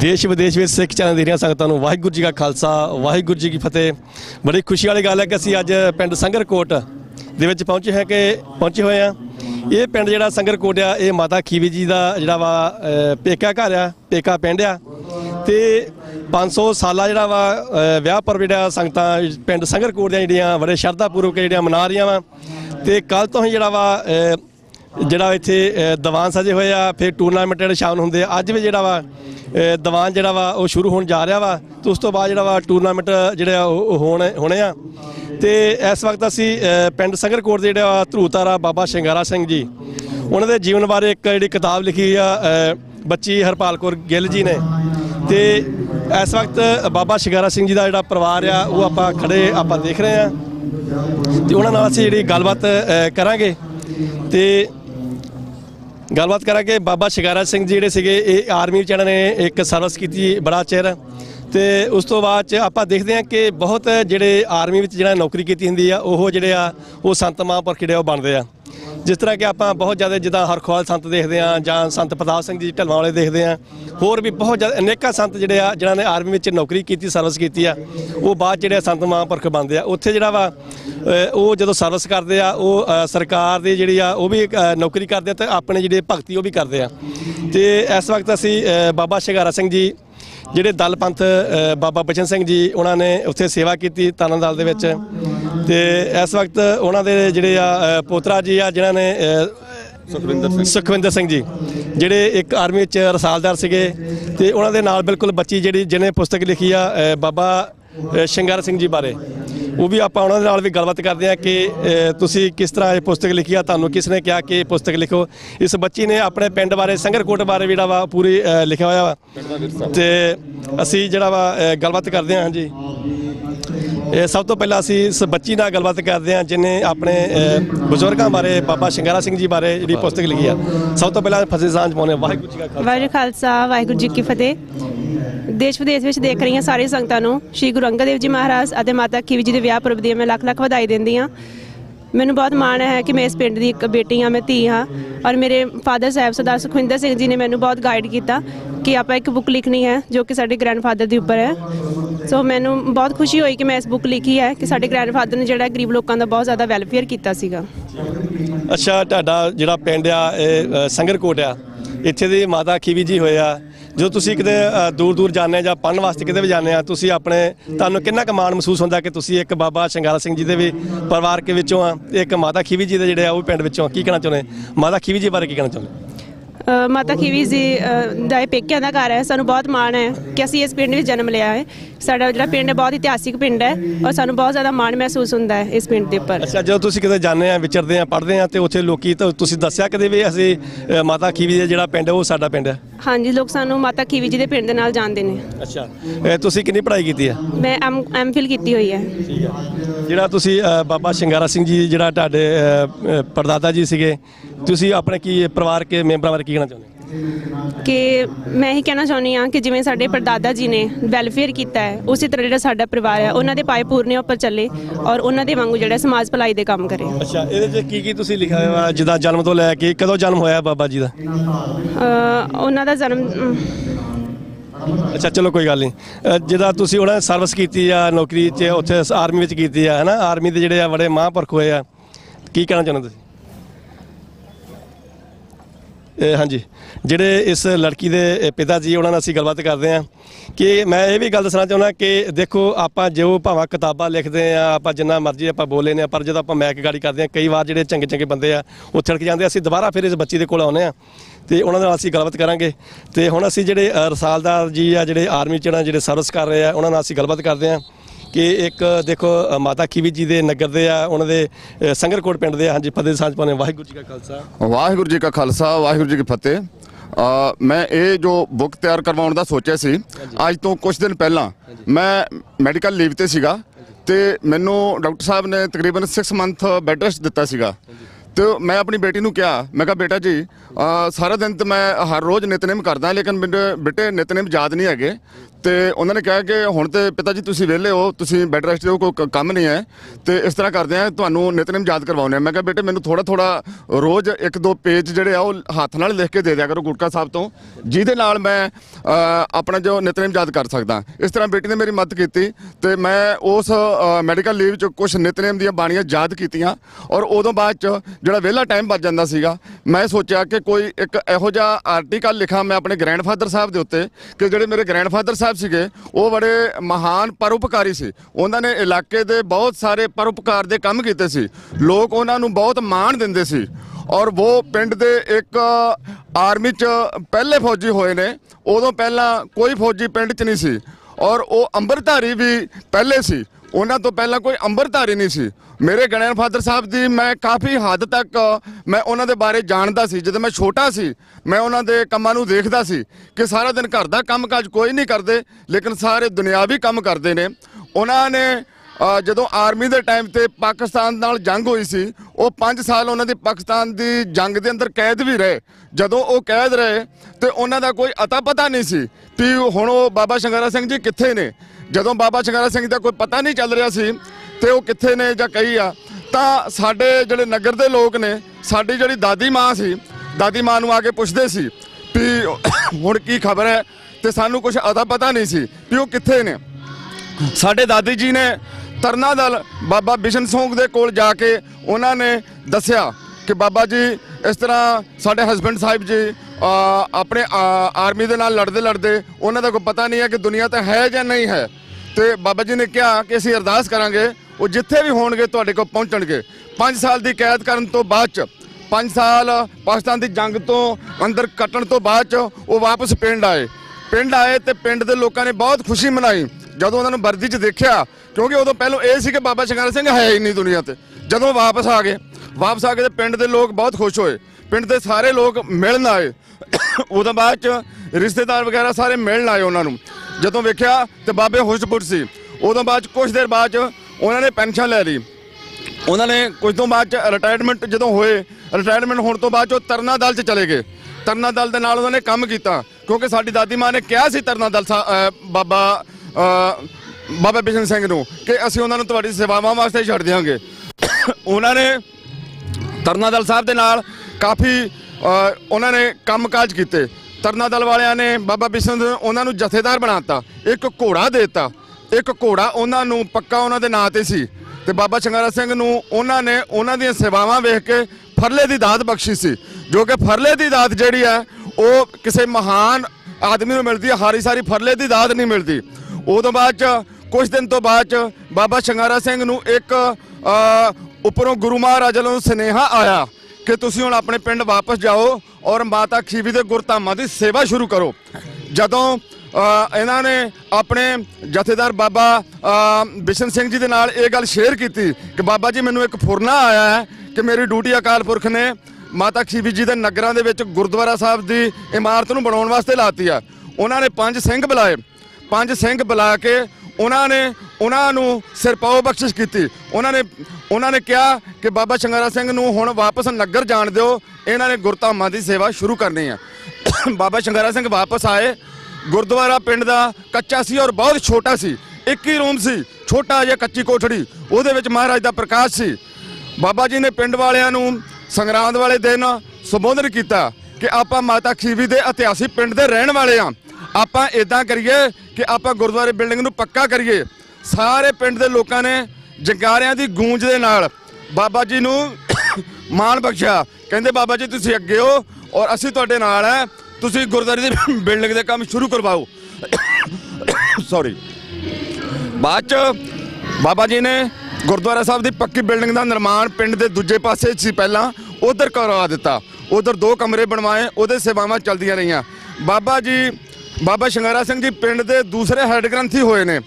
ਦੇਸ਼ ਵਿਦੇਸ਼ ਵਿੱਚ ਸਿੱਖ ਚੈਨਲ ਦੇ ਰਹੀਆਂ ਸੰਗਤਾਂ ਨੂੰ ਵਾਹਿਗੁਰੂ ਜੀ ਕਾ ਖਾਲਸਾ, ਵਾਹਿਗੁਰੂ ਜੀ ਕੀ ਫਤਿਹ। ਬੜੀ ਖੁਸ਼ੀ ਵਾਲੀ ਗੱਲ ਹੈ ਕਿ ਅਸੀਂ ਅੱਜ ਪਿੰਡ ਸੰਗਰਕੋਟ ਦੇ ਵਿੱਚ ਪਹੁੰਚੇ ਹੈ ਕਿ ਪਹੁੰਚੇ ਹੋਏ ਆ ਇਹ ਪਿੰਡ ਜਿਹੜਾ ਸੰਗਰਕੋਟ ਆ, ਇਹ ਮਾਤਾ ਖੀਵੀ ਜੀ ਦਾ ਜਿਹੜਾ ਵਾ ਪੇਕਾ ਘਰ ਆ, ਪੇਕਾ ਪਿੰਡ ਆ। ਤੇ 500 ਸਾਲਾ ਜਿਹੜਾ ਵਾ ਵਿਆਹ ਪਰਵ ਜਿਹੜਾ ਸੰਗਤਾਂ ਪਿੰਡ ਸੰਗਰਕੋਟ ਦੀਆਂ ਜਿਹੜੀਆਂ, ਬੜੇ ਸ਼ਰਧਾ ਪੂਰਵਕ ਜਿਹੜੀਆਂ ਮਨਾ ਰਹੀਆਂ ਵਾ। ਤੇ ਕੱਲ ਤੋਂ ਹੀ ਜਿਹੜਾ ਵਾ ਜਿਹੜਾ ਇੱਥੇ ਦੀਵਾਨ ਸਜੇ ਹੋਏ ਆ, ਫਿਰ ਟੂਰਨਾਮੈਂਟ ਜਿਹੜੇ ਸ਼ਾਮਲ ਹੁੰਦੇ ਆ, ਅੱਜ ਵੀ ਜਿਹੜਾ ਵਾ ਦੀਵਾਨ ਜਿਹੜਾ ਵਾ, ਉਹ ਸ਼ੁਰੂ ਹੋਣ ਜਾ ਰਿਹਾ ਵਾ, ਤੇ ਉਸ ਤੋਂ ਬਾਅਦ ਜਿਹੜਾ ਵਾ ਟੂਰਨਾਮੈਂਟ ਜਿਹੜੇ ਆ, ਉਹ ਉਹ ਹੋਣ ਹੋਣੇ ਆ। ਤੇ ਇਸ ਵਕਤ ਅਸੀਂ ਪਿੰਡ ਸੰਗਰਕੋਟ ਦੇ ਜਿਹੜਾ ਵਾ ਧਰੂਤਾਰਾ ਬਾਬਾ ਸ਼ਿੰਗਾਰਾ ਸਿੰਘ ਜੀ, ਉਹਨਾਂ ਦੇ ਜੀਵਨ ਬਾਰੇ ਇੱਕ ਜਿਹੜੀ ਕਿਤਾਬ ਲਿਖੀ ਆ ਬੱਚੀ ਹਰਪਾਲ ਕੌਰ ਗਿੱਲ ਜੀ ਨੇ। ਤੇ ਇਸ ਵਕਤ ਬਾਬਾ ਸ਼ਿੰਗਾਰਾ ਸਿੰਘ ਜੀ ਦਾ ਜਿਹੜਾ ਪਰਿਵਾਰ ਆ, ਉਹ ਆਪਾਂ ਖੜੇ, ਆਪਾਂ ਦੇਖ ਰਹੇ ਆ। ਤੇ ਉਹਨਾਂ ਨਾਲ ਅਸੀਂ ਜਿਹੜੀ ਗੱਲਬਾਤ ਕਰਾਂਗੇ। ਤੇ ਗੱਲਬਾਤ ਕਰਾਂਗੇ ਬਾਬਾ ਸ਼ਿਕਾਰਾ ਸਿੰਘ ਜੀ ਜਿਹੜੇ ਸੀਗੇ, ਇਹ ਆਰਮੀ ਵਿੱਚ ਇਹਨਾਂ ਨੇ ਇੱਕ ਸਰਵਿਸ ਕੀਤੀ, ਬੜਾ ਚਿਰ। ਤੇ ਉਸ ਤੋਂ ਬਾਅਦ ਚ ਆਪਾਂ ਦੇਖਦੇ ਹਾਂ ਕਿ ਬਹੁਤ ਜਿਹੜੇ ਆਰਮੀ ਵਿੱਚ ਜਿਹੜਾ ਨੌਕਰੀ ਕੀਤੀ ਹੁੰਦੀ ਆ, ਉਹ ਜਿਹੜੇ ਆ, ਉਹ ਸੰਤ ਮਹਾਂਪੁਰਖ ਜਿਹੜੇ ਆ, ਉਹ ਬਣਦੇ ਆ। ਜਿਸ ਤਰ੍ਹਾਂ ਕਿ ਆਪਾਂ ਬਹੁਤ ਜ਼ਿਆਦਾ ਜਿੱਦਾਂ ਹਰਖਵਾਲ ਸੰਤ ਦੇਖਦੇ ਆ ਜਾਂ ਸੰਤ ਪ੍ਰਤਾਪ ਸਿੰਘ ਜੀ ਢਲਵਾਂ ਵਾਲੇ ਦੇਖਦੇ ਆ ਹੋਰ ਵੀ ਬਹੁਤ ਜ਼ਿਆਦਾ ਅਨੇਕਾਂ ਸੰਤ ਜਿਹੜੇ ਆ, ਜਿਨ੍ਹਾਂ ਨੇ ਆਰਮੀ ਵਿੱਚ ਨੌਕਰੀ ਕੀਤੀ ਸਰਵਿਸ ਕੀਤੀ ਆ, ਉਹ ਬਾਅਦ ਜਿਹੜੇ ਆ ਸੰਤ ਮਹਾਂਪੁਰਖ ਬਣਦੇ ਆ। ਉੱਥੇ ਜਿਹੜਾ ਵਾ ਉਹ ਜਦੋਂ ਸਰਵਿਸ ਕਰਦੇ ਆ, ਉਹ ਸਰਕਾਰ ਦੀ ਜਿਹੜੀ ਆ, ਉਹ ਵੀ ਨੌਕਰੀ ਕਰਦੇ ਆ ਤੇ ਆਪਣੇ ਜਿਹੜੇ ਭਗਤੀ ਉਹ ਵੀ ਕਰਦੇ ਆ। ਤੇ ਇਸ ਵਕਤ ਅਸੀਂ ਬਾਬਾ ਸ਼ਿਗਾਰਾ ਸਿੰਘ ਜੀ ਜਿਹੜੇ ਦਲ ਪੰਥ ਬਾਬਾ ਬਚਨ ਸਿੰਘ ਜੀ ਉਹਨਾਂ ਨੇ ਉੱਥੇ ਸੇਵਾ ਕੀਤੀ ਤਾਨਾ ਦਲ ਦੇ ਵਿੱਚ। ਤੇ ਇਸ ਵਕਤ ਉਹਨਾਂ ਦੇ ਜਿਹੜੇ ਆ ਪੋਤਰਾ ਜੀ ਆ ਜਿਨ੍ਹਾਂ ਨੇ ਸੁਖਵਿੰਦਰ ਸਿੰਘ ਸੁਖਵਿੰਦਰ ਸਿੰਘ ਜੀ ਜਿਹੜੇ ਇੱਕ ਆਰਮੀ ਵਿੱਚ ਰਸਾਲਦਾਰ ਸੀਗੇ। ਤੇ ਉਹਨਾਂ ਦੇ ਨਾਲ ਬਿਲਕੁਲ ਬੱਚੀ ਜਿਹੜੀ ਜਿਹਨੇ ਪੁਸਤਕ ਲਿਖੀ ਆ ਬਾਬਾ ਸ਼ਿੰਗਾਰ ਸਿੰਘ ਜੀ ਬਾਰੇ। ਉਹ ਵੀ ਆਪਾਂ ਉਹਨਾਂ ਦੇ ਨਾਲ ਵੀ ਗੱਲਬਾਤ ਕਰਦੇ ਆ ਕਿ ਤੁਸੀਂ ਕਿਸ ਤਰ੍ਹਾਂ ਇਹ ਪੁਸਤਕ ਲਿਖੀ ਆ, ਤੁਹਾਨੂੰ ਕਿਸ ਨੇ ਕਿਹਾ ਕਿ ਇਹ ਪੁਸਤਕ ਲਿਖੋ। ਇਸ ਬੱਚੀ ਨੇ ਆਪਣੇ ਪਿੰਡ ਬਾਰੇ, ਸੰਗਰਕੋਟ ਬਾਰੇ ਜਿਹੜਾ ਵਾ, ਪੂਰੀ ਲਿਖਿਆ ਹੋਇਆ ਵਾ। ਤੇ ਅਸੀਂ ਜਿਹੜਾ ਵਾ ਗੱਲਬਾਤ ਕਰਦੇ ਹਾਂ, ਹਾਂਜੀ। ਇਹ ਸਭ ਤੋਂ ਪਹਿਲਾਂ ਅਸੀਂ ਇਸ ਬੱਚੀ ਨਾਲ ਗੱਲਬਾਤ ਕਰਦੇ ਹਾਂ ਜਿਨੇ ਆਪਣੇ ਬਜ਼ੁਰਗਾਂ ਬਾਰੇ, ਬਾਬਾ ਸ਼ਿੰਗਾਰਾ ਸਿੰਘ ਜੀ ਬਾਰੇ ਜਿਹੜੀ ਪੁਸਤਕ ਲਿਖੀ ਆ। ਸਭ ਤੋਂ ਪਹਿਲਾਂ ਫਤਿਹ ਸਾਂਝ ਪਾਉਣੇ ਵਾਹਿਗੁਰੂ ਜੀ ਕਾ ਵਾਹਿਗੁਰੂ ਖਾਲਸਾ, ਵਾਹਿਗੁਰੂ ਜੀ ਕੀ ਫਤਿਹ। ਦੇਸ਼ ਵਿਦੇਸ਼ ਵਿੱਚ ਦੇਖ ਰਹੀਆਂ ਸਾਰੇ ਸੰਗਤਾਂ ਨੂੰ ਸ਼੍ਰੀ ਗੁਰੂ ਅੰਗਦ ਦੇਵ ਜੀ ਮਹਾਰਾਜ ਅਤੇ ਮਾਤਾ ਕੀਵੀ ਜੀ ਦੇ ਵਿਆਹ ਪੁਰਬ ਦੀ ਮੈਂ ਲੱਖ ਲੱਖ ਵਧਾਈ ਦਿੰਦੀ ਹਾਂ। ਮੈਨੂੰ ਬਹੁਤ ਮਾਣ ਹੈ ਕਿ ਮੈਂ ਇਸ ਪਿੰਡ ਦੀ ਇੱਕ ਬੇਟੀ ਹਾਂ, ਮੈਂ ਧੀ ਹਾਂ ਔਰ ਮੇਰੇ ਫਾਦਰ ਸਾਹਿਬ ਸਰਦਾਰ ਸੁਖਵਿੰਦਰ ਸਿੰਘ ਜੀ ਨੇ ਮੈਨੂੰ ਬਹੁਤ ਗਾਈਡ ਕੀਤਾ ਕਿ ਆਪਾਂ ਇੱਕ ਬੁੱਕ ਲਿਖਣੀ ਹੈ ਜੋ ਕਿ ਸਾਡੇ ਗ੍ਰੈਂਡਫਾਦਰ ਦੇ ਉੱਪਰ ਹੈ। ਸੋ ਮੈਨੂੰ ਬਹੁਤ ਖੁਸ਼ੀ ਹੋਈ ਕਿ ਮੈਂ ਇਸ ਬੁੱਕ ਲਿਖੀ ਹੈ ਕਿ ਸਾਡੇ ਗ੍ਰੈਂਡਫਾਦਰ ਨੇ ਜਿਹੜਾ ਗਰੀਬ ਲੋਕਾਂ ਦਾ ਬਹੁਤ ਜ਼ਿਆਦਾ ਵੈਲਫੇਅਰ ਕੀਤਾ ਸੀਗਾ। ਅੱਛਾ, ਤੁਹਾਡਾ ਜਿਹੜਾ ਪਿੰਡ ਆ, ਇਹ ਸੰਗਰਕੋਟ ਆ। ਇੱਥੇ ਦੀ ਮਾਤਾ ਖੀਵੀ ਜੀ ਹੋਇਆ ਜੋ ਤੁਸੀਂ ਕਿਤੇ ਦੂਰ ਦੂਰ ਜਾਂਦੇ ਆ ਜਾਂ ਪੜਨ ਵਾਸਤੇ ਕਿਤੇ ਵੀ ਜਾਂਦੇ ਆ ਤੁਸੀਂ ਆਪਣੇ ਤੁਹਾਨੂੰ ਕਿੰਨਾ ਕੁ ਮਾਣ ਮਹਿਸੂਸ ਹੁੰਦਾ ਕਿ ਤੁਸੀਂ ਇੱਕ ਬਾਬਾ ਸ਼ਿੰਗਾਰਾ ਸਿੰਘ ਜੀ ਦੇ ਵੀ ਪਰਿਵਾਰ ਕੇ ਵਿੱਚੋਂ ਆ ਤੇ ਇੱਕ ਮਾਤਾ ਖੀਵੀ ਜੀ ਦੇ ਜਿਹੜੇ ਆ ਉਹ ਪਿੰਡ ਵਿੱਚੋਂ ਕੀ ਕਹਿਣਾ ਚਾਹੁੰਦੇ? ਮਾਤਾ ਖੀਵੀ ਜੀ ਬਾਰੇ ਕੀ ਕਹਿਣਾ ਚਾਹੁੰਦੇ? ਅ, ਮਾਤਾ ਖੀਵੀ ਜੀ ਦਾ ਇਹ ਪੇਕਿਆਂ ਦਾ ਘਰ ਹੈ ਸਾਨੂੰ ਬਹੁਤ ਮਾਣ ਹੈ ਕਿ ਅਸੀਂ ਇਸ ਪਿੰਡ ਵਿੱਚ ਜਨਮ ਲਿਆ ਹੈ। ਸਾਡਾ ਜਿਹੜਾ ਪਿੰਡ ਹੈ ਬਹੁਤ ਇਤਿਹਾਸਿਕ ਪਿੰਡ ਹੈ ਔਰ ਸਾਨੂੰ ਬਹੁਤ ਜ਼ਿਆਦਾ ਮਾਣ ਮਹਿਸੂਸ ਹੁੰਦਾ ਹੈ ਇਸ ਪਿੰਡ ਦੇ ਉੱਪਰ। ਅੱਛਾ ਜਦੋਂ ਤੁਸੀਂ ਕਿਤੇ ਜਾਂਦੇ ਆ ਵਿਚਰਦੇ ਆ ਪੜ੍ਹਦੇ ਆ ਤੇ ਉੱਥੇ ਲੋਕੀ ਤਾਂ ਤੁਸੀਂ ਦੱਸਿਆ ਕਦੇ ਵੀ ਅਸੀਂ ਮਾਤਾ ਖੀਵੀ ਦਾ ਜਿਹੜਾ ਪਿੰਡ ਹੈ ਉਹ ਸਾਡਾ ਪਿੰਡ ਹੈ? ਹਾਂਜੀ ਲੋਕ ਸਾਨੂੰ ਮਾਤਾ ਖੀਵੀ ਜੀ ਦੇ ਪਿੰਡ ਦੇ ਨਾਲ ਜਾਣਦੇ ਨੇ। ਅੱਛਾ ਤੁਸੀਂ ਕਿੰਨੀ ਪੜ੍ਹਾਈ ਕੀਤੀ ਆ? ਮੈਂ ਐਮ ਐਮਫਿਲ ਕੀਤੀ ਹੋਈ ਹੈ। ਠੀਕ ਹੈ ਜਿਹੜਾ ਤੁਸੀਂ ਬਾਬਾ ਸ਼ਿੰਗਾਰਾ ਸਿੰਘ ਜੀ ਜਿਹੜਾ ਤੁਹਾਡੇ ਪੜਦਾਦਾ ਜੀ ਸੀਗੇ ਤੁਸੀਂ ਆਪਣੇ ਕੀ ਪਰਿਵਾਰ ਕੇ ਮੈਂਬਰਾਂ ਬਾਰੇ ਕੀ ਕਹਿਣਾ ਚਾਹੁੰਦੇ ਕਿ ਮੈਂ ਇਹ ਕਹਿਣਾ ਚਾਹੁੰਦੀ ਹਾਂ ਕਿ ਜਿਵੇਂ ਸਾਡੇ ਪਰਦਾਦਾ ਜੀ ਨੇ ਵੈਲਫੇਅਰ ਕੀਤਾ ਹੈ ਉਸੇ ਤਰ੍ਹਾਂ ਜਿਹੜਾ ਸਾਡਾ ਪਰਿਵਾਰ ਹੈ ਉਹਨਾਂ ਦੇ ਪਾਏ ਪੂਰਨੇ ਉੱਪਰ ਚੱਲੇ ਔਰ ਉਹਨਾਂ ਦੇ ਵਾਂਗੂ ਜਿਹੜਾ ਸਮਾਜ ਭਲਾਈ ਦੇ ਕੰਮ ਕਰੇ। ਅੱਛਾ ਇਹਦੇ 'ਚ ਕੀ ਕੀ ਤੁਸੀਂ ਲਿਖਿਆ ਹੋਇਆ ਜਿੱਦਾਂ ਜਨਮ ਤੋਂ ਲੈ ਕੇ ਕਦੋਂ ਜਨਮ ਹੋਇਆ ਬਾਬਾ ਜੀ ਦਾ? ਉਹਨਾਂ ਦਾ ਜਨਮ ਅੱਛਾ ਚਲੋ ਕੋਈ ਗੱਲ ਨਹੀਂ। ਜਿੱਦਾਂ ਤੁਸੀਂ ਉਹਨਾਂ ਸਰਵਿਸ ਕੀਤੀ ਆ ਨੌਕਰੀ 'ਚ ਉੱਥੇ ਆਰਮੀ ਵਿੱਚ ਕੀਤੀ ਆ ਹੈਨਾ? ਆਰਮੀ ਦੇ ਜਿਹੜੇ ਆ ਬੜੇ ਮਹਾਂਪੁਰਖ ਹੋਏ ਆ ਕੀ ਕਹਿਣਾ ਚਾਹੁੰਦੇ ਤੁਸੀਂ ਇਹ ਹਾਂਜੀ। ਜਿਹੜੇ ਇਸ ਲੜਕੀ ਦੇ ਪਿਤਾ ਜੀ, ਉਹਨਾਂ ਨਾਲ ਅਸੀਂ ਗੱਲਬਾਤ ਕਰਦੇ ਹਾਂ ਕਿ ਮੈਂ ਇਹ ਵੀ ਗੱਲ ਦੱਸਣਾ ਚਾਹੁੰਦਾ ਕਿ ਦੇਖੋ, ਆਪਾਂ ਜੋ ਭਾਵੇਂ ਕਿਤਾਬਾਂ ਲਿਖਦੇ ਆ ਆਪਾਂ ਜਿੰਨਾ ਮਰਜ਼ੀ ਆਪਾਂ ਬੋਲੇ ਨੇ, ਪਰ ਜਦੋਂ ਆਪਾਂ ਮੈਕ ਗਾੜੀ ਕਰਦੇ ਆ ਕਈ ਵਾਰ ਜਿਹੜੇ ਚੰਗੇ ਚੰਗੇ ਬੰਦੇ ਆ, ਉਹ ਥੜਕ ਜਾਂਦੇ ਅਸੀਂ ਦੁਬਾਰਾ ਫਿਰ ਇਸ ਬੱਚੀ ਦੇ ਕੋਲ ਆਉਂਦੇ ਆ ਤੇ ਉਹਨਾਂ ਨਾਲ ਅਸੀਂ ਗੱਲਬਾਤ ਕਰਾਂਗੇ। ਤੇ ਹੁਣ ਅਸੀਂ ਜਿਹੜੇ ਰਸਾਲਦਾਰ ਜੀ ਆ, ਜਿਹੜੇ ਆਰਮੀ ਚ ਜਿਹੜਾ, ਜਿਹੜੇ ਸਰਵਿਸ ਕਰ ਰਹੇ ਆ, ਉਹਨਾਂ ਨਾਲ ਅਸੀਂ ਗੱਲਬਾਤ ਕਰਦੇ ਆ ਕਿ ਇੱਕ ਦੇਖੋ ਮਾਤਾ ਖੀਵੀ ਜੀ ਦੇ ਨਗਰ ਦੇ ਆ ਉਹਨਾਂ ਦੇ ਸੰਗਰਕੋਟ ਪਿੰਡ ਦੇ। ਹਾਂਜੀ ਫਤਿਹ ਸਾਂਝ ਪਾਉਣੇ ਵਾਹਿਗੁਰੂ ਜੀ ਕਾ ਖਾਲਸਾ। ਵਾਹਿਗੁਰੂ ਜੀ ਕਾ ਖਾਲਸਾ ਵਾਹਿਗੁਰੂ ਜੀ ਕੀ ਫਤਿਹ। ਮੈਂ ਇਹ ਜੋ ਬੁੱਕ ਤਿਆਰ ਕਰਵਾਉਣ ਦਾ ਸੋਚਿਆ ਸੀ ਅੱਜ ਤੋਂ ਕੁਝ ਦਿਨ ਪਹਿਲਾਂ ਮੈਂ ਮੈਡੀਕਲ ਲੀਵ ਤੇ ਸੀਗਾ ਤੇ ਮੈਨੂੰ ਡਾਕਟਰ ਸਾਹਿਬ ਨੇ ਤਕਰੀਬਨ 6 ਮੰਥ ਬੈੱਡ ਰੈਸਟ ਦਿੱਤਾ ਸੀਗਾ। ਤੇ ਮੈਂ ਆਪਣੀ ਬੇਟੀ ਨੂੰ ਕਿਹਾ ਮੈਂ ਕਿਹਾ ਬੇਟਾ ਜੀ ਸਾਰਾ ਦਿਨ ਤੇ ਮੈਂ ਹਰ ਰੋਜ਼ ਨਿਤਨੇਮ ਕਰਦਾ ਲੇਕਿਨ ਮੇਰੇ ਬੇਟੇ ਨਿਤਨੇਮ ਯਾਦ ਨਹੀਂ ਹੈਗੇ। ਤੇ ਉਹਨਾਂ ਨੇ ਕਿਹਾ ਕਿ ਹੁਣ ਤੇ ਪਿਤਾ ਜੀ ਤੁਸੀਂ ਵਿਹਲੇ ਹੋ, ਤੁਸੀਂ ਬੈੱਡ ਰੈਸਟ ਹੋ ਕੋਈ ਕੰਮ ਨਹੀਂ ਹੈ। ਤੇ ਇਸ ਤਰ੍ਹਾਂ ਕਰਦੇ ਆ ਤੁਹਾਨੂੰ ਨਿਤਨੇਮ ਯਾਦ ਕਰਵਾਉਂਦੇ ਆ ਮੈਂ ਕਿਹਾ, ਬੇਟੇ, ਮੈਨੂੰ ਥੋੜਾ ਥੋੜਾ ਰੋਜ਼ ਇੱਕ ਦੋ ਪੇਜ ਜਿਹੜੇ ਆ, ਉਹ ਹੱਥ ਨਾਲ ਲਿਖ ਕੇ ਦੇ ਦਿਆ ਕਰੋ ਗੁਟਕਾ ਸਾਹਿਬ ਤੋਂ, ਜਿਹਦੇ ਨਾਲ ਮੈਂ ਆਪਣਾ ਜੋ ਨਿਤਨੇਮ ਯਾਦ ਕਰ ਸਕਦਾ। ਇਸ ਤਰ੍ਹਾਂ ਬੇਟੀ ਨੇ ਮੇਰੀ ਮਦਦ ਕੀਤੀ ਤੇ ਮੈਂ ਉਸ ਮੈਡੀਕਲ ਲੀਵ ਚ ਕੁਝ ਨਿਤਨੇਮ ਦੀਆਂ ਬਾਣੀਆਂ ਯਾਦ ਕੀਤੀਆਂ ਔਰ ਉਦੋਂ ਬਾਅਦ ਚ ਜਿਹੜਾ ਵਿਹਲਾ ਟਾਈਮ ਬਚ ਜਾਂਦਾ ਸੀਗਾ, ਮੈਂ ਸੋਚਿਆ ਕਿ ਕੋਈ ਇੱਕ ਇਹੋ ਜਿਹਾ ਆਰਟੀਕਲ ਲਿਖਾਂ ਮੈਂ ਆਪਣੇ ਗ੍ਰੈਂਡਫਾਦਰ ਸਾਹਿਬ ਦੇ ਉੱਤੇ, ਕਿ ਜਿਹੜੇ ਮੇਰੇ ਗ੍ਰੈਂਡਫਾਦਰ ਸਾਹਿਬ ਸੀਗੇ, ਉਹ ਬੜੇ ਮਹਾਨ ਪਰਉਪਕਾਰੀ ਸੀ। ਉਹਨਾਂ ਨੇ ਇਲਾਕੇ ਦੇ ਬਹੁਤ ਸਾਰੇ ਪਰਉਪਕਾਰ ਦੇ ਕੰਮ ਕੀਤੇ ਸੀ। ਲੋਕ ਉਹਨਾਂ ਨੂੰ ਬਹੁਤ ਮਾਣ ਦਿੰਦੇ ਸੀ। ਔਰ ਉਹ ਪਿੰਡ ਦੇ ਇੱਕ ਆਰਮੀ ਚ ਪਹਿਲੇ ਫੌਜੀ ਹੋਏ ਨੇ, ਉਦੋਂ ਪਹਿਲਾਂ ਕੋਈ ਫੌਜੀ ਪਿੰਡ ਚ ਨਹੀਂ ਸੀ। ਔਰ ਉਹ ਅੰਮ੍ਰਿਤਧਾਰੀ ਵੀ ਪਹਿਲੇ ਸੀ। ਉਹਨਾਂ ਤੋਂ ਪਹਿਲਾਂ ਕੋਈ ਅੰਮ੍ਰਿਤਧਾਰੀ ਨਹੀਂ ਸੀ। ਮੇਰੇ ਗ੍ਰੈਂਡਫਾਦਰ ਸਾਹਿਬ ਦੀ ਮੈਂ ਕਾਫੀ ਹੱਦ ਤੱਕ, ਮੈਂ ਉਹਨਾਂ ਦੇ ਬਾਰੇ ਜਾਣਦਾ ਸੀ। ਜਦੋਂ ਮੈਂ ਛੋਟਾ ਸੀ, ਮੈਂ ਉਹਨਾਂ ਦੇ ਕੰਮਾਂ ਨੂੰ ਦੇਖਦਾ ਸੀ ਕਿ ਸਾਰਾ ਦਿਨ ਘਰ ਦਾ ਕੰਮਕਾਜ ਕੋਈ ਨਹੀਂ ਕਰਦੇ, ਲੇਕਿਨ ਸਾਰੇ ਦੁਨਿਆਵੀ ਕੰਮ ਕਰਦੇ ਨੇ। ਉਹਨਾਂ ਨੇ ਜਦੋਂ ਆਰਮੀ ਦੇ ਟਾਈਮ ਤੇ ਪਾਕਿਸਤਾਨ ਨਾਲ ਜੰਗ ਹੋਈ ਸੀ, ਉਹ 5 ਸਾਲ ਉਹਨਾਂ ਦੀ ਪਾਕਿਸਤਾਨ ਦੀ ਜੰਗ ਦੇ ਅੰਦਰ ਕੈਦ ਵੀ ਰਹੇ। ਜਦੋਂ ਉਹ ਕੈਦ ਰਹੇ, ਤੇ ਉਹਨਾਂ ਦਾ ਕੋਈ ਅਤਾ ਪਤਾ ਨਹੀਂ ਸੀ ਕਿ ਹੁਣ ਉਹ ਬਾਬਾ ਸ਼ੰਗਰਾ ਸਿੰਘ ਜੀ ਕਿੱਥੇ ਨੇ। ਜਦੋਂ ਬਾਬਾ ਸ਼ੰਗਰਾ ਸਿੰਘ ਦਾ ਕੋਈ ਪਤਾ ਨਹੀਂ ਚੱਲ ਰਿਹਾ ਸੀ ਤੇ ਉਹ ਕਿੱਥੇ ਨੇ ਜਾਂ ਕਈ ਆ, ਤਾਂ ਸਾਡੇ ਜਿਹੜੇ ਨਗਰ ਦੇ ਲੋਕ ਨੇ, ਸਾਡੀ ਜਿਹੜੀ ਦਾਦੀ ਮਾਂ ਸੀ, ਦਾਦੀ ਮਾਂ ਨੂੰ ਆ ਕੇ ਪੁੱਛਦੇ ਸੀ ਵੀ ਹੁਣ ਕੀ ਖਬਰ ਹੈ ਤੇ ਸਾਨੂੰ ਕੁਝ ਅਤਾ ਪਤਾ ਨਹੀਂ ਸੀ ਵੀ ਉਹ ਕਿੱਥੇ ਨੇ। ਸਾਡੇ ਦਾਦੀ ਜੀ ਨੇ ਤਰਨਾ ਦਲ ਬਾਬਾ ਬਿਸ਼ਨ ਸੌਂਗ ਦੇ ਕੋਲ ਜਾ ਕੇ ਉਹਨਾਂ ਨੇ ਦੱਸਿਆ ਕਿ ਬਾਬਾ ਜੀ, ਇਸ ਤਰ੍ਹਾਂ ਸਾਡੇ ਹਸਬੰਡ ਸਾਹਿਬ ਜੀ ਆਪਣੇ ਆਰਮੀ ਦੇ ਨਾਲ ਲੜਦੇ ਲੜਦੇ ਉਹਨਾਂ ਦਾ ਕੋਈ ਪਤਾ ਨਹੀਂ ਹੈ ਕਿ ਦੁਨੀਆ ਤਾਂ ਹੈ ਜਾਂ ਨਹੀਂ ਹੈ। ਤੇ ਬਾਬਾ ਜੀ ਨੇ ਕਿਹਾ ਕਿ ਅਸੀਂ ਅਰਦਾਸ ਕਰਾਂਗੇ, ਉਹ ਜਿੱਥੇ ਵੀ ਹੋਣਗੇ ਤੁਹਾਡੇ ਕੋਲ ਪਹੁੰਚਣਗੇ। 5 ਸਾਲ ਦੀ ਕੈਦ ਕਰਨ ਤੋਂ ਬਾਅਦ ਚ 5 ਸਾਲ ਪਾਕਿਸਤਾਨ ਦੀ ਜੰਗ ਤੋਂ ਅੰਦਰ ਕੱਟਣ ਤੋਂ ਬਾਅਦ ਚ ਉਹ ਵਾਪਸ ਪਿੰਡ ਆਏ। ਪਿੰਡ ਆਏ ਤੇ ਪਿੰਡ ਦੇ ਲੋਕਾਂ ਨੇ ਬਹੁਤ ਖੁਸ਼ੀ ਮਨਾਈ। ਜਦੋਂ ਉਹਨਾਂ ਨੂੰ ਵਰਦੀ 'ਚ ਦੇਖਿਆ, ਕਿਉਂਕਿ ਉਦੋਂ ਪਹਿਲਾਂ ਇਹ ਸੀ ਕਿ ਬਾਬਾ ਸ਼ੰਕਰ ਸਿੰਘ ਹੈ ਹੀ ਨਹੀਂ ਦੁਨੀਆ ਤੇ। ਜਦੋਂ ਵਾਪਸ ਆ ਗਏ, ਵਾਪਸ ਆ ਕੇ ਤੇ ਪਿੰਡ ਦੇ ਲੋਕ ਬਹੁਤ ਖੁਸ਼ ਹੋਏ। ਪਿੰਡ ਦੇ ਸਾਰੇ ਲੋਕ ਮਿਲਣ ਆਏ। ਉਦੋਂ ਬਾਅਦ 'ਚ ਰਿਸ਼ਤੇਦਾਰ ਵਗੈਰਾ ਸਾਰੇ ਮਿਲਣ ਆਏ ਉਹਨਾਂ ਨੂੰ। ਜਦੋਂ ਵੇਖਿਆ ਤੇ ਬਾਬੇ ਹੁਸ਼ਪੁਰ ਸੀ। ਉਦੋਂ ਬਾਅਦ 'ਚ ਕੁਝ ਦੇਰ ਬਾਅਦ 'ਚ ਉਹਨਾਂ ਨੇ ਪੈਨਸ਼ਨ ਲੈ ਲਈ। ਉਹਨਾਂ ਨੇ ਕੁਝ ਤੋਂ ਬਾਅਦ ਚ ਰਿਟਾਇਰਮੈਂਟ ਜਦੋਂ ਹੋਏ ਰਿਟਾਇਰਮੈਂਟ ਹੋਣ ਤੋਂ ਬਾਅਦ ਚ ਉਹ ਤਰਨਾ ਦਲ ਚ ਚਲੇ ਗਏ। ਤਰਨਾ ਦਲ ਦੇ ਨਾਲ ਉਹਨਾਂ ਨੇ ਕੰਮ ਕੀਤਾ, ਕਿਉਂਕਿ ਸਾਡੀ ਦਾਦੀ ਮਾਂ ਨੇ ਕਿਹਾ ਸੀ ਤਰਨਾ ਦਲ ਸਾ- ਬਾਬਾ ਬਾਬਾ ਬਿਸ਼ਨ ਸਿੰਘ ਨੂੰ ਕਿ ਅਸੀਂ ਉਹਨਾਂ ਨੂੰ ਤੁਹਾਡੀ ਸੇਵਾਵਾਂ ਵਾਸਤੇ ਛੱਡ ਦਿਆਂਗੇ। ਉਹਨਾਂ ਨੇ ਤਰਨਾ ਦਲ ਸਾਹਿਬ ਦੇ ਨਾਲ ਕਾਫੀ ਉਹਨਾਂ ਨੇ ਕੰਮਕਾਜ ਕੀਤੇ। ਤਰਨਾ ਦਲ ਵਾਲਿਆਂ ਨੇ ਬਾਬਾ ਬਿਸ਼ਨ ਉਹਨਾਂ ਨੂੰ ਜਥੇਦਾਰ ਬਣਾਤਾ। ਇੱਕ ਘੋੜਾ ਦੇਤਾ। ਇੱਕ ਘੋੜਾ ਉਹਨਾਂ ਨੂੰ ਪੱਕਾ ਉਹਨਾਂ ਦੇ ਨਾਂ ਤੇ ਸੀ। ਤੇ ਬਾਬਾ ਸ਼ੰਗਰਾ ਸਿੰਘ ਨੂੰ ਉਹਨਾਂ ਨੇ ਉਹਨਾਂ ਦੀਆਂ ਸੇਵਾਵਾਂ ਵੇਖ ਕੇ ਫਰਲੇ ਦੀ ਦਾਤ ਬਖਸ਼ੀ ਸੀ। ਜੋ ਕਿ ਫਰਲੇ ਦੀ ਦਾਤ ਜਿਹੜੀ ਹੈ ਉਹ ਕਿਸੇ ਮਹਾਨ ਆਦਮੀ ਨੂੰ ਮਿਲਦੀ ਹੈ। ਹਾਰੀ ਸਾਰੀ ਫਰਲੇ ਦੀ ਦਾਤ ਨਹੀਂ ਮਿਲਦੀ। ਉਦੋਂ ਬਾਅਦ ਚ ਕੁਝ ਦਿਨ ਤੋਂ ਬਾਅਦ ਚ ਬਾਬਾ ਸ਼ੰਗਾਰਾ ਸਿੰਘ ਨੂੰ ਇੱਕ ਅ, ਉੱਪਰੋਂ ਗੁਰੂ ਮਹਾਰਾਜ ਵੱਲੋਂ ਸੁਨੇਹਾ ਆਇਆ। ਕਿ ਤੁਸੀਂ ਹੁਣ ਆਪਣੇ ਪਿੰਡ ਵਾਪਸ ਜਾਓ ਔਰ ਮਾਤਾ ਖੀਵੀ ਦੇ ਗੁਰਧਾਮਾਂ ਦੀ ਸੇਵਾ ਸ਼ੁਰੂ ਕਰੋ। ਜਦੋਂ ਇਹਨਾਂ ਨੇ ਆਪਣੇ ਜਥੇਦਾਰ ਬਾਬਾ ਬਿਸ਼ਨ ਸਿੰਘ ਜੀ ਦੇ ਨਾਲ ਇਹ ਗੱਲ ਸ਼ੇਅਰ ਕੀਤੀ ਕਿ ਬਾਬਾ ਜੀ ਮੈਨੂੰ ਇੱਕ ਫੁਰਨਾ ਆਇਆ ਹੈ ਕਿ ਮੇਰੀ ਡਿਊਟੀ ਅਕਾਲ ਪੁਰਖ ਨੇ ਮਾਤਾ ਖੀਵੀ ਜੀ ਦੇ ਨਗਰਾਂ ਦੇ ਵਿੱਚ ਗੁਰਦੁਆਰਾ ਸਾਹਿਬ ਦੀ ਇਮਾਰਤ ਨੂੰ ਬਣਾਉਣ ਵਾਸਤੇ ਲਾਤੀ ਆ। ਉਹਨਾਂ ਨੇ ਪੰਜ ਸਿੰਘ ਬੁਲਾਏ। ਪੰਜ ਸਿੰਘ ਬੁਲਾ ਕੇ ਉਹਨਾਂ ਨੇ ਉਹਨਾਂ ਨੂੰ ਸਿਰਪਾਓ ਬਖਸ਼ਿਸ਼ ਕੀਤੀ। ਉਹਨਾਂ ਨੇ ਉਹਨਾਂ ਨੇ ਕਿਹਾ ਕਿ ਬਾਬਾ ਸ਼ੰਗਰਾ ਸਿੰਘ ਨੂੰ ਹੁਣ ਵਾਪਸ ਨਗਰ ਜਾਣ ਦਿਓ। ਇਹਨਾਂ ਨੇ ਗੁਰਧਾਮਾਂ ਦੀ ਸੇਵਾ ਸ਼ੁਰੂ ਕਰਨੀ ਆ। ਬਾਬਾ ਸ਼ੰਗਾਰਾ ਸਿੰਘ ਵਾਪਸ ਆਏ। ਗੁਰਦੁਆਰਾ ਪਿੰਡ ਦਾ ਕੱਚਾ ਸੀ ਔਰ ਬਹੁਤ ਛੋਟਾ ਸੀ। ਇੱਕ ਹੀ ਰੂਮ ਸੀ। ਛੋਟਾ ਜਿਹਾ ਕੱਚੀ ਕੋਠੜੀ। ਉਹਦੇ ਵਿੱਚ ਮਹਾਰਾਜ ਦਾ ਪ੍ਰਕਾਸ਼ ਸੀ। ਬਾਬਾ ਜੀ ਨੇ ਪਿੰਡ ਵਾਲਿਆਂ ਨੂੰ ਸੰਗਰਾਂਦ ਵਾਲੇ ਦਿਨ ਸੰਬੋਧਨ ਕੀਤਾ ਕਿ ਆਪਾਂ ਮਾਤਾ ਖੀਵੀ ਦੇ ਇਤਿਹਾਸਿਕ ਪਿੰਡ ਦੇ ਰਹਿਣ ਵਾਲੇ ਆ। ਆਪਾਂ ਇਦਾਂ ਕਰੀਏ ਕਿ ਆਪਾਂ ਗੁਰਦੁਆਰੇ ਬਿਲਡਿੰਗ ਨੂੰ ਪੱਕਾ ਕਰੀਏ। ਸਾਰੇ ਪਿੰਡ ਦੇ ਲੋਕਾਂ ਨੇ ਜੰਗਾਰਿਆਂ ਦੀ ਗੂੰਜ ਦੇ ਨਾਲ ਬਾਬਾ ਜੀ ਨੂੰ ਮਾਣ ਬਖਸ਼ਿਆ। ਕਹਿੰਦੇ, ਬਾਬਾ ਜੀ, ਤੁਸੀਂ ਅੱਗੇ ਹੋ ਔਰ ਅਸੀਂ ਤੁਹਾਡੇ ਨਾਲ ਹੈ। ਤੁਸੀਂ ਗੁਰਦੁਆਰੇ ਦੀ ਬਿਲਡਿੰਗ ਦੇ ਕੰਮ ਸ਼ੁਰੂ ਕਰਵਾਓ। ਸੌਰੀ ਬਾਅਦ ਚ ਬਾਬਾ ਜੀ ਨੇ ਗੁਰਦੁਆਰਾ ਸਾਹਿਬ ਦੀ ਪੱਕੀ ਬਿਲਡਿੰਗ ਦਾ ਨਿਰਮਾਣ ਪਿੰਡ ਦੇ ਦੂਜੇ ਪਾਸੇ ਸੀ ਪਹਿਲਾਂ ਉਧਰ ਕਰਵਾ ਦਿੱਤਾ। ਉਧਰ ਦੋ ਕਮਰੇ ਬਣਵਾਏ, ਉਹਦੇ ਸੇਵਾਵਾਂ ਚੱਲਦੀਆਂ ਰਹੀਆਂ। ਬਾਬਾ ਜੀ, ਬਾਬਾ ਸ਼ੰਗਾਰਾ ਸਿੰਘ ਜੀ ਪਿੰਡ ਦੇ ਦੂਸਰੇ ਹੈੱਡ ਗ੍ਰੰਥੀ ਹੋਏ ਨੇ।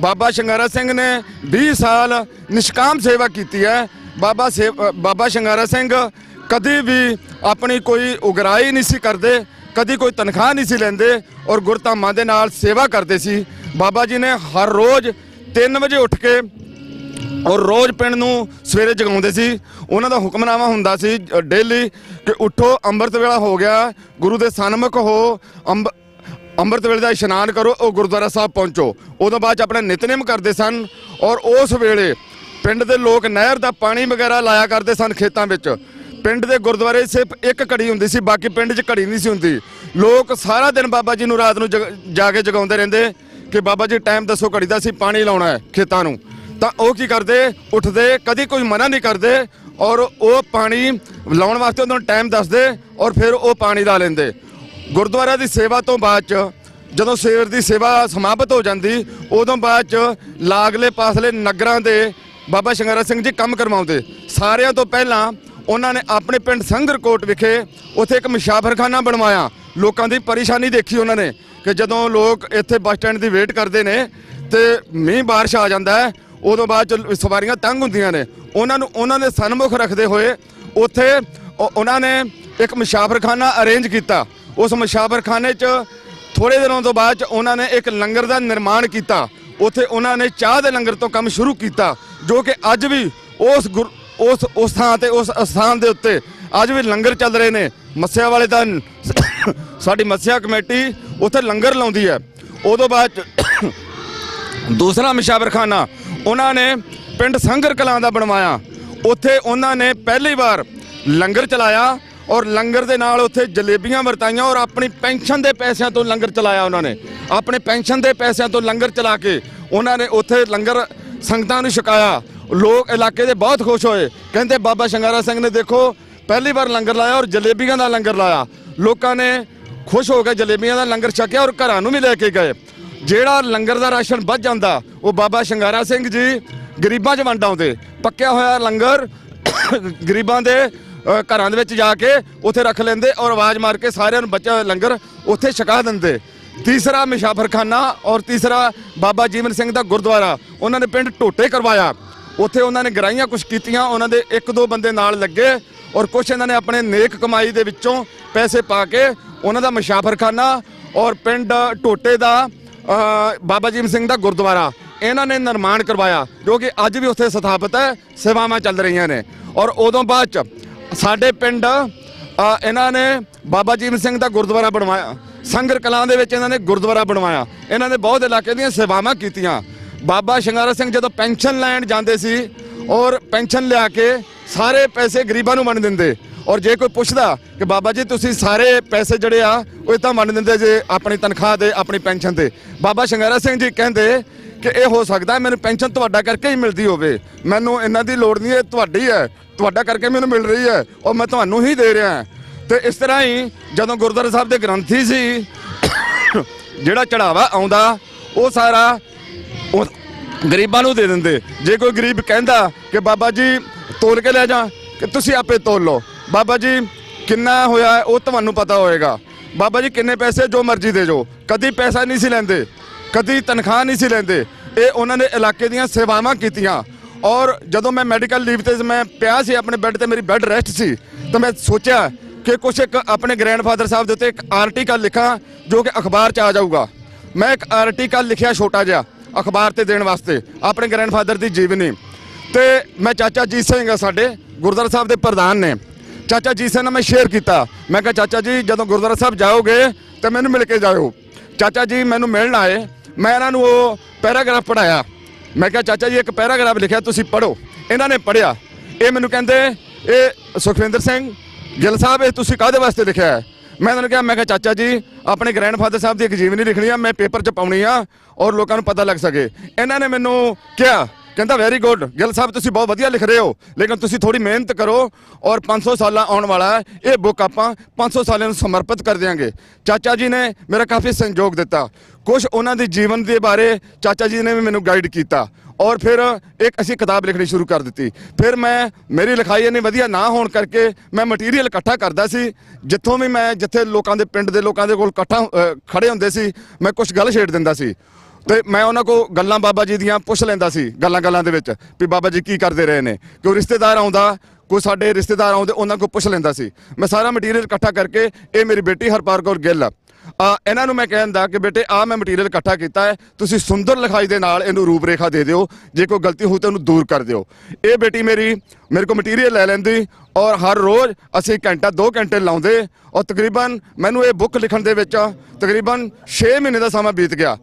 ਬਾਬਾ ਸ਼ੰਗਾਰਾ ਸਿੰਘ ਨੇ 20 ਸਾਲ ਨਿਸ਼ਕਾਮ ਸੇਵਾ ਕੀਤੀ ਹੈ। ਬਾਬਾ ਸੇ- ਬਾਬਾ ਸ਼ੰਗਾਰਾ ਸਿੰਘ ਕਦੇ ਵੀ ਆਪਣੀ ਕੋਈ ਉਗਰਾਈ ਨਹੀਂ ਸੀ ਕਰਦੇ, ਕਦੀ ਕੋਈ ਤਨਖਾਹ ਨਹੀਂ ਸੀ ਲੈਂਦੇ ਔਰ ਗੁਰਧਾਮਾਂ ਦੇ ਨਾਲ ਸੇਵਾ ਕਰਦੇ ਸੀ। ਬਾਬਾ ਜੀ ਨੇ ਹਰ ਰੋਜ਼ 3 ਵਜੇ ਉੱਠ ਕੇ ਔਰ ਰੋਜ਼ ਪਿੰਡ ਨੂੰ ਸਵੇਰੇ ਜਗਾਉਂਦੇ ਸੀ। ਉਹਨਾਂ ਦਾ ਹੁਕਮਨਾਮਾ ਹੁੰਦਾ ਸੀ ਡੇਲੀ ਕਿ ਉਠੋ, ਅੰਮ੍ਰਿਤ ਵੇਲਾ ਹੋ ਗਿਆ, ਗੁਰੂ ਦੇ ਸਨਮੁਖ ਹੋ, ਅੰਬ ਅੰਮ੍ਰਿਤ ਵੇਲੇ ਦਾ ਇਸ਼ਨਾਨ ਕਰੋ, ਉਹ ਗੁਰਦੁਆਰਾ ਸਾਹਿਬ ਪਹੁੰਚੋ। ਉਦੋਂ ਬਾਅਦ 'ਚ ਆਪਣਾ ਨਿਤਨੇਮ ਕਰਦੇ ਸਨ ਔਰ ਉਸ ਵੇਲੇ ਪਿੰਡ ਦੇ ਲੋਕ ਨਹਿਰ ਦਾ ਪਾਣੀ ਵਗੈਰਾ ਲਾਇਆ ਕਰਦੇ ਸਨ ਖੇਤਾਂ ਵਿੱਚ। ਪਿੰਡ ਦੇ ਗੁਰਦੁਆਰੇ ਸਿਰਫ ਇੱਕ ਘੜੀ ਹੁੰਦੀ ਸੀ, ਬਾਕੀ ਪਿੰਡ 'ਚ ਘੜੀ ਨਹੀਂ ਸੀ ਹੁੰਦੀ। ਲੋਕ ਸਾਰਾ ਦਿਨ ਬਾਬਾ ਜੀ ਨੂੰ ਰਾਤ ਨੂੰ ਜਗ- ਜਾ ਕੇ ਜਗਾਉਂਦੇ ਰਹਿੰਦੇ ਕਿ ਬਾਬਾ ਜੀ ਟਾਈਮ ਦੱਸੋ ਘੜੀ ਦਾ ਸੀ ਪਾਣੀ ਲਾਉਣਾ ਹੈ ਖੇਤਾਂ ਨੂੰ। ਤਾਂ ਉਹ ਕੀ ਕਰਦੇ? ਉੱਠਦੇ, ਕਦੀ ਕੋਈ ਮਨਾ ਨਹੀਂ ਕਰਦੇ ਔਰ ਉਹ ਪਾਣੀ ਲਾਉਣ ਵਾਸਤੇ ਉਹਨਾਂ ਨੂੰ ਟਾਈਮ ਦੱਸਦੇ ਔਰ ਫਿਰ ਉਹ ਪਾਣੀ ਲਾ ਲੈਂਦੇ। ਗੁਰਦੁਆਰਾ ਦੀ ਸੇਵਾ ਤੋਂ ਬਾਅਦ ਚ, ਜਦੋਂ ਸਵੇਰ ਦੀ ਸੇਵਾ ਸਮਾਪਤ ਹੋ ਜਾਂਦੀ, ਉਦੋਂ ਬਾਅਦ ਚ ਲਾਗਲੇ ਪਾਸਲੇ ਨਗਰਾਂ ਦੇ ਬਾਬਾ ਸ਼ੰਗਰਾ ਸਿੰਘ ਜੀ ਕੰਮ ਕਰਵਾਉਂਦੇ। ਸਾਰਿਆਂ ਤੋਂ ਪਹਿਲਾਂ ਉਹਨਾਂ ਨੇ ਆਪਣੇ ਪਿੰਡ ਸੰਗਰਕੋਟ ਵਿਖੇ ਉੱਥੇ ਇੱਕ ਮੁਸ਼ਾਫਰਖਾਨਾ ਬਣਵਾਇਆ। ਲੋਕਾਂ ਦੀ ਪਰੇਸ਼ਾਨੀ ਦੇਖੀ ਉਹਨਾਂ ਨੇ ਕਿ ਜਦੋਂ ਲੋਕ ਇੱਥੇ ਬੱਸ ਸਟੈਂਡ ਦੀ ਵੇਟ ਕਰਦੇ ਨੇ ਤੇ ਮੀਂਹ ਬਾਰਿਸ਼ ਆ ਜਾਂਦਾ ਹੈ, ਉਦੋਂ ਬਾਅਦ ਚ ਸਵਾਰੀਆਂ ਤੰਗ ਹੁੰਦੀਆਂ ਨੇ। ਉਹਨਾਂ ਨੂੰ, ਉਹਨਾਂ ਦੇ ਸਨਮੁਖ ਰੱਖਦੇ ਹੋਏ ਉੱਥੇ ਉਹਨਾਂ ਨੇ ਇੱਕ ਮੁਸ਼ਾਫਰਖਾਨਾ ਅਰੇਂਜ ਕੀਤਾ। ਉਸ ਮਸ਼ਾਵਰਖਾਨੇ 'ਚ ਥੋੜੇ ਦਿਨਾਂ ਤੋਂ ਬਾਅਦ 'ਚ ਉਹਨਾਂ ਨੇ ਇੱਕ ਲੰਗਰ ਦਾ ਨਿਰਮਾਣ ਕੀਤਾ। ਉੱਥੇ ਉਹਨਾਂ ਨੇ ਚਾਹ ਦੇ ਲੰਗਰ ਤੋਂ ਕੰਮ ਸ਼ੁਰੂ ਕੀਤਾ, ਜੋ ਕਿ ਅੱਜ ਵੀ ਉਸ ਗੁਰ- ਉਸ ਉਸ ਥਾਂ ਤੇ, ਉਸ ਸਥਾਨ ਦੇ ਉੱਤੇ ਅੱਜ ਵੀ ਲੰਗਰ ਚੱਲ ਰਹੇ ਨੇ। ਮੱਸਿਆ ਵਾਲੇ ਦਾ ਸਾਡੀ ਮੱਸਿਆ ਕਮੇਟੀ ਉੱਥੇ ਲੰਗਰ ਲਾਉਂਦੀ ਹੈ। ਉਦੋਂ ਬਾਅਦ 'ਚ ਦੂਸਰਾ ਮਸ਼ਾਵਰਖਾਨਾ, ਉਹਨਾਂ ਨੇ ਪਿੰਡ ਸੰਗਰ ਕਲਾਂ ਦਾ ਬਣਵਾਇਆ। ਉੱਥੇ ਉਹਨਾਂ ਨੇ ਪਹਿਲੀ ਵਾਰ ਲੰਗਰ ਚਲਾਇਆ। ਔਰ ਲੰਗਰ ਦੇ ਨਾਲ ਉੱਥੇ ਜਲੇਬੀਆਂ ਵਰਤਾਈਆਂ ਔਰ ਆਪਣੀ ਪੈਨਸ਼ਨ ਦੇ ਪੈਸਿਆਂ ਤੋਂ ਲੰਗਰ ਚਲਾਇਆ ਉਹਨਾਂ ਨੇ। ਆਪਣੇ ਪੈਨਸ਼ਨ ਦੇ ਪੈਸਿਆਂ ਤੋਂ ਲੰਗਰ ਚਲਾ ਕੇ ਉਹਨਾਂ ਨੇ ਉੱਥੇ ਲੰਗਰ ਸੰਗਤਾਂ ਨੂੰ ਛਕਾਇਆ। ਲੋਕ ਇਲਾਕੇ ਦੇ ਬਹੁਤ ਖੁਸ਼ ਹੋਏ। ਕਹਿੰਦੇ ਬਾਬਾ ਸ਼ੰਗਾਰਾ ਸਿੰਘ ਨੇ ਦੇਖੋ, ਪਹਿਲੀ ਵਾਰ ਲੰਗਰ ਲਾਇਆ ਔਰ ਜਲੇਬੀਆਂ ਦਾ ਲੰਗਰ ਲਾਇਆ। ਲੋਕਾਂ ਨੇ ਖੁਸ਼ ਹੋ ਕੇ ਜਲੇਬੀਆਂ ਦਾ ਲੰਗਰ ਛਕਿਆ ਔਰ ਘਰਾਂ ਨੂੰ ਵੀ ਲੈ ਕੇ ਗਏ। ਜਿਹੜਾ ਲੰਗਰ ਦਾ ਰਾਸ਼ਨ ਵੱਧ ਜਾਂਦਾ, ਉਹ ਬਾਬਾ ਸ਼ੰਗਾਰਾ ਸਿੰਘ ਜੀ ਗਰੀਬਾਂ 'ਚ ਵੰਡ ਆਉਂਦੇ। ਪੱਕਿਆ ਹੋਇਆ ਲੰਗਰ ਗਰੀਬਾਂ ਦੇ ਘਰਾਂ ਦੇ ਵਿੱਚ ਜਾ ਕੇ ਉੱਥੇ ਰੱਖ ਲੈਂਦੇ ਔਰ ਆਵਾਜ਼ ਮਾਰ ਕੇ ਸਾਰਿਆਂ ਨੂੰ ਬੱਚਾ ਲੰਗਰ ਉੱਥੇ ਛਕਾ ਦਿੰਦੇ। ਤੀਸਰਾ ਮੁਸ਼ਾਫਰਖਾਨਾ ਔਰ ਤੀਸਰਾ ਬਾਬਾ ਜੀਵਨ ਸਿੰਘ ਦਾ ਗੁਰਦੁਆਰਾ, ਉਹਨਾਂ ਨੇ ਪਿੰਡ ਟੋਟੇ ਕਰਵਾਇਆ। ਉੱਥੇ ਉਹਨਾਂ ਨੇ ਗਰਾਈਆਂ ਕੁਝ ਕੀਤੀਆਂ, ਉਹਨਾਂ ਦੇ ਇੱਕ ਦੋ ਬੰਦੇ ਨਾਲ ਲੱਗੇ ਔਰ ਕੁਝ ਇਹਨਾਂ ਨੇ ਆਪਣੇ ਨੇਕ ਕਮਾਈ ਦੇ ਵਿੱਚੋਂ ਪੈਸੇ ਪਾ ਕੇ ਉਹਨਾਂ ਦਾ ਮੁਸ਼ਾਫਰਖਾਨਾ ਔਰ ਪਿੰਡ ਟੋਟੇ ਦਾ ਬਾਬਾ ਜੀਵਨ ਸਿੰਘ ਦਾ ਗੁਰਦੁਆਰਾ, ਇਹਨਾਂ ਨੇ ਨਿਰਮਾਣ ਕਰਵਾਇਆ, ਜੋ ਕਿ ਅੱਜ ਵੀ ਉੱਥੇ ਸਥਾਪਿਤ ਹੈ, ਸੇਵਾਵਾਂ ਚੱਲ ਰਹੀਆਂ ਨੇ। ਔਰ ਉਦੋਂ ਬਾਅਦ ਚ ਸਾਡੇ ਪਿੰਡ ਇਹਨਾਂ ਨੇ ਬਾਬਾ ਜੀਵਨ ਸਿੰਘ ਦਾ ਗੁਰਦੁਆਰਾ ਬਣਵਾਇਆ। ਸੰਗਰ ਕਲਾਂ ਦੇ ਵਿੱਚ ਇਹਨਾਂ ਨੇ ਗੁਰਦੁਆਰਾ ਬਣਵਾਇਆ। ਇਹਨਾਂ ਨੇ ਬਹੁਤ ਇਲਾਕੇ ਦੀਆਂ ਸੇਵਾਵਾਂ ਕੀਤੀਆਂ। ਬਾਬਾ ਸ਼ਿੰਗਾਰਾ ਸਿੰਘ ਜਦੋਂ ਪੈਨਸ਼ਨ ਲੈਣ ਜਾਂਦੇ ਸੀ ਔਰ ਪੈਨਸ਼ਨ ਲਿਆ ਕੇ ਸਾਰੇ ਪੈਸੇ ਗਰੀਬਾਂ ਨੂੰ ਵੰਡ ਦਿੰਦੇ। ਔਰ ਜੇ ਕੋਈ ਪੁੱਛਦਾ ਕਿ ਬਾਬਾ ਜੀ ਤੁਸੀਂ ਸਾਰੇ ਪੈਸੇ ਜਿਹੜੇ ਆ, ਉਹ ਇਹ ਤਾਂ ਵੰਡ ਦਿੰਦੇ ਜੇ ਆਪਣੀ ਤਨਖਾਹ ਦੇ ਆਪਣੀ ਪੈਨਸ਼ਨ ਤੇ। ਬਾਬਾ ਸ਼ਿੰਗਾਰਾ ਸਿੰਘ ਜੀ ਕਹਿੰਦੇ ਕਿ ਇਹ ਹੋ ਸਕਦਾ ਮੈਨੂੰ ਪੈਨਸ਼ਨ ਤੁਹਾਡਾ ਕਰਕੇ ਹੀ ਮਿਲਦੀ ਹੋਵੇ। ਮੈਨੂੰ ਇਹਨਾਂ ਦੀ ਲੋੜ ਨਹੀਂ ਹੈ ਤੁਹਾਡੀ ਹੈ। ਤੁਹਾਡਾ ਕਰਕੇ ਮੈਨੂੰ ਮਿਲ ਰਹੀ ਹੈ। ਔਰ ਮੈਂ ਤੁਹਾਨੂੰ ਹੀ ਦੇ ਰਿਹਾ ਹਾਂ। ਤੇ ਇਸ ਤਰ੍ਹਾਂ ਹੀ ਜਦੋਂ ਗੁਰਦੁਆਰਾ ਸਾਹਿਬ ਦੇ ਗ੍ਰੰਥੀ ਸੀ, ਜਿਹੜਾ ਚੜਾਵਾ ਆਉਂਦਾ, ਉਹ ਸਾਰਾ ਗਰੀਬਾਂ ਨੂੰ ਦੇ ਦਿੰਦੇ। ਜੇ ਕੋਈ ਗਰੀਬ ਕਹਿੰਦਾ ਕਿ ਬਾਬਾ ਜੀ ਤੋਲ ਕੇ ਲੈ ਜਾ, ਕਿ ਤੁਸੀਂ ਆਪੇ ਤੋਲ ਲਓ। ਬਾਬਾ ਜੀ, ਕਿੰਨਾ ਹੋਇਆ ਉਹ ਤੁਹਾਨੂੰ ਪਤਾ ਹੋਏਗਾ। ਬਾਬਾ ਜੀ, ਕਿੰਨੇ ਪੈਸੇ, ਜੋ ਮਰਜ਼ੀ ਦੇ ਜੋ। ਕਦੀ ਪੈਸਾ ਨਹੀਂ ਸੀ ਲੈਂਦੇ। ਕਦੀ ਤਨਖਾਹ ਨਹੀਂ ਸੀ ਲੈਂਦੇ। ਇਹ ਉਹਨਾਂ ਨੇ ਇਲਾਕੇ ਦੀਆਂ ਸੇਵਾਵਾਂ ਕੀਤੀਆਂ। ਔਰ ਜਦੋਂ ਮੈਂ ਮੈਡੀਕਲ ਲੀਵ ਤੇ ਮੈਂ ਪਿਆ ਸੀ, ਆਪਣੇ ਬੈੱਡ ਤੇ ਮੇਰੀ ਬੈੱਡ ਰੈਸਟ ਸੀ, ਤਾਂ ਮੈਂ ਸੋਚਿਆ ਕਿ ਕੁਛ ਇੱਕ ਆਪਣੇ ਗ੍ਰੈਂਡਫਾਦਰ ਸਾਹਿਬ ਦੇ ਉੱਤੇ ਇੱਕ ਆਰਟੀਕਲ ਲਿਖਾਂ, ਜੋ ਕਿ ਅਖਬਾਰ 'ਚ ਆ ਜਾਊਗਾ। ਮੈਂ ਇੱਕ ਆਰਟੀਕਲ ਲਿਖਿਆ ਛੋਟਾ ਜਿਹਾ, ਅਖਬਾਰ ਤੇ ਦੇਣ ਵਾਸਤੇ, ਆਪਣੇ ਗ੍ਰੈਂਡਫਾਦਰ ਦੀ ਜੀਵਨੀ। ਤੇ ਮੈਂ ਚਾਚਾ ਜੀਤ ਸਿੰਘ ਆ ਸਾਡੇ, ਗੁਰਦੁਆਰਾ ਸਾਹਿਬ ਦੇ ਪ੍ਰਧਾਨ ਨੇ। ਚਾਚਾ ਜੀਤ ਸਿੰਘ ਨਾਲ ਮੈਂ ਸ਼ੇਅਰ ਕੀਤਾ। ਮੈਂ ਕਿਹਾ, ਚਾਚਾ ਜੀ, ਜਦੋਂ ਗੁਰਦੁਆਰਾ ਸਾਹਿਬ ਜਾਓਗੇ, ਤਾਂ ਮੈਨੂੰ ਮਿਲ ਕੇ ਜਾਇਓ। ਚਾਚਾ ਜੀ ਮੈਨੂੰ ਮਿਲਣ ਆਏ। ਮੈਂ ਇਹਨਾਂ ਨੂੰ ਉਹ ਪੈਰਾਗ੍ਰਾਫ ਪੜਾਇਆ ਮੈਂ ਕਿਹਾ, ਚਾਚਾ ਜੀ, ਇੱਕ ਪੈਰਾਗ੍ਰਾਫ ਲਿਖਿਆ, ਤੁਸੀਂ ਪੜੋ ਇਹਨਾਂ ਨੇ ਪੜਿਆ ਇਹ ਮੈਨੂੰ ਕਹਿੰਦੇ, ਇਹ ਸੁਖਵਿੰਦਰ ਸਿੰਘ ਗਿੱਲ ਸਾਹਿਬ, ਇਹ ਤੁਸੀਂ ਕਾਹਦੇ ਵਾਸਤੇ ਲਿਖਿਆ ਹੈ? ਮੈਂ ਉਹਨਾਂ ਨੂੰ ਕਿਹਾ, ਮੈਂ ਕਿਹਾ, ਚਾਚਾ ਜੀ, ਆਪਣੇ ਗ੍ਰੈਂਡਫਾਦਰ ਸਾਹਿਬ ਦੀ ਇੱਕ ਜੀਵਨੀ ਲਿਖਣੀ ਆ, ਮੈਂ ਪੇਪਰ 'ਚ ਪਾਉਣੀ ਆ, ਔਰ ਲੋਕਾਂ ਨੂੰ ਪਤਾ ਲੱਗ ਸਕੇ। ਇਹਨਾਂ ਨੇ ਮੈਨੂੰ ਕਿਹਾ, ਕਹਿੰਦਾ ਵੈਰੀ ਗੁੱਡ ਗਿੱਲ ਸਾਹਿਬ, ਤੁਸੀਂ ਬਹੁਤ ਵਧੀਆ ਲਿਖ ਰਹੇ ਹੋ, ਲੇਕਿਨ ਤੁਸੀਂ ਥੋੜੀ ਮਿਹਨਤ ਕਰੋ, ਔਰ 500 ਸਾਲਾਂ ਆਉਣ ਵਾਲਾ ਇਹ ਬੁੱਕ ਆਪਾਂ 500 ਸਾਲਾਂ ਨੂੰ ਸਮਰਪਿਤ ਕਰ ਦਿਆਂਗੇ। ਚਾਚਾ ਜੀ ਨੇ ਮੇਰਾ ਕਾਫੀ ਸਹਿਯੋਗ ਦਿੱਤਾ। ਕੁਝ ਉਹਨਾਂ ਦੀ ਜੀਵਨ ਦੇ ਬਾਰੇ ਚਾਚਾ ਜੀ ਨੇ ਵੀ ਮੈਨੂੰ ਗਾਈਡ ਕੀਤਾ। ਔਰ ਫਿਰ ਇੱਕ ਅਸੀਂ ਕਿਤਾਬ ਲਿਖਣੀ ਸ਼ੁਰੂ ਕਰ ਦਿੱਤੀ। ਫਿਰ ਮੈਂ ਮੇਰੀ ਲਿਖਾਈ ਇੰਨੀ ਵਧੀਆ ਨਾ ਹੋਣ ਕਰਕੇ ਮੈਂ ਮਟੀਰੀਅਲ ਇਕੱਠਾ ਕਰਦਾ ਸੀ। ਜਿੱਥੋਂ ਵੀ ਮੈਂ ਜਿੱਥੇ ਲੋਕਾਂ ਦੇ ਪਿੰਡ ਦੇ ਲੋਕਾਂ ਦੇ ਕੋਲ ਇਕੱਠਾ ਅ, ਖੜੇ ਹੁੰਦੇ ਸੀ ਮੈਂ ਕੁਝ ਗੱਲ ਛੇੜ ਦਿੰਦਾ ਸੀ। ਤੇ ਮੈਂ ਉਹਨਾਂ ਕੋ ਗੱਲਾਂ ਬਾਬਾ ਜੀ ਦੀਆਂ ਪੁੱਛ ਲੈਂਦਾ ਸੀ ਗੱਲਾਂ ਗੱਲਾਂ ਦੇ ਵਿੱਚ ਵੀ ਬਾਬਾ ਜੀ ਕੀ ਕਰਦੇ ਰਹੇ ਨੇ। ਕਿਉਂ ਰਿਸ਼ਤੇਦਾਰ ਆਉਂਦਾ ਕੋਈ ਸਾਡੇ ਰਿਸ਼ਤੇਦਾਰ ਆਉਂਦੇ ਉਹਨਾਂ ਕੋ ਪੁੱਛ ਲੈਂਦਾ ਸੀ। ਮੈਂ ਸਾਰਾ ਮਟੀਰੀਅਲ ਇਕੱਠਾ ਕਰਕੇ ਇਹ ਮੇਰੀ ਬੇਟੀ ਹਰਪਾਲ ਕੌਰ ਗਿੱਲ ਆ ਇਹਨਾਂ ਨੂੰ ਮੈਂ ਕਹਿੰਦਾ ਕਿ ਬੇਟੇ ਆ ਮੈਂ ਮਟੀਰੀਅਲ ਇਕੱਠਾ ਕੀਤਾ ਹੈ। ਤੁਸੀਂ ਸੁੰਦਰ ਲਿਖਾਈ ਦੇ ਨਾਲ ਇਹਨੂੰ ਰੂਪਰੇਖਾ ਦੇ ਦਿਓ। ਜੇ ਕੋਈ ਗਲਤੀ ਹੋਊ ਤਾਂ ਉਹਨੂੰ ਦੂਰ ਕਰ ਦਿਓ। ਇਹ ਬੇਟੀ ਮੇਰੀ, ਮੇਰੇ ਕੋਲ ਮਟੀਰੀਅਲ ਲੈ ਲੈਂਦੀ ਔਰ ਹਰ ਰੋਜ਼ ਅਸੀਂ ਘੰਟਾ 2 ਘੰਟੇ ਲਾਉਂਦੇ ਔਰ ਤਕਰੀਬਨ ਮੈਨੂੰ ਇਹ ਬੁੱਕ ਲਿਖਣ ਦੇ ਵਿੱਚ ਤਕਰੀਬਨ 6 ਮਹੀਨੇ ਦਾ ਸਮਾਂ ਬੀਤ ਗਿਆ।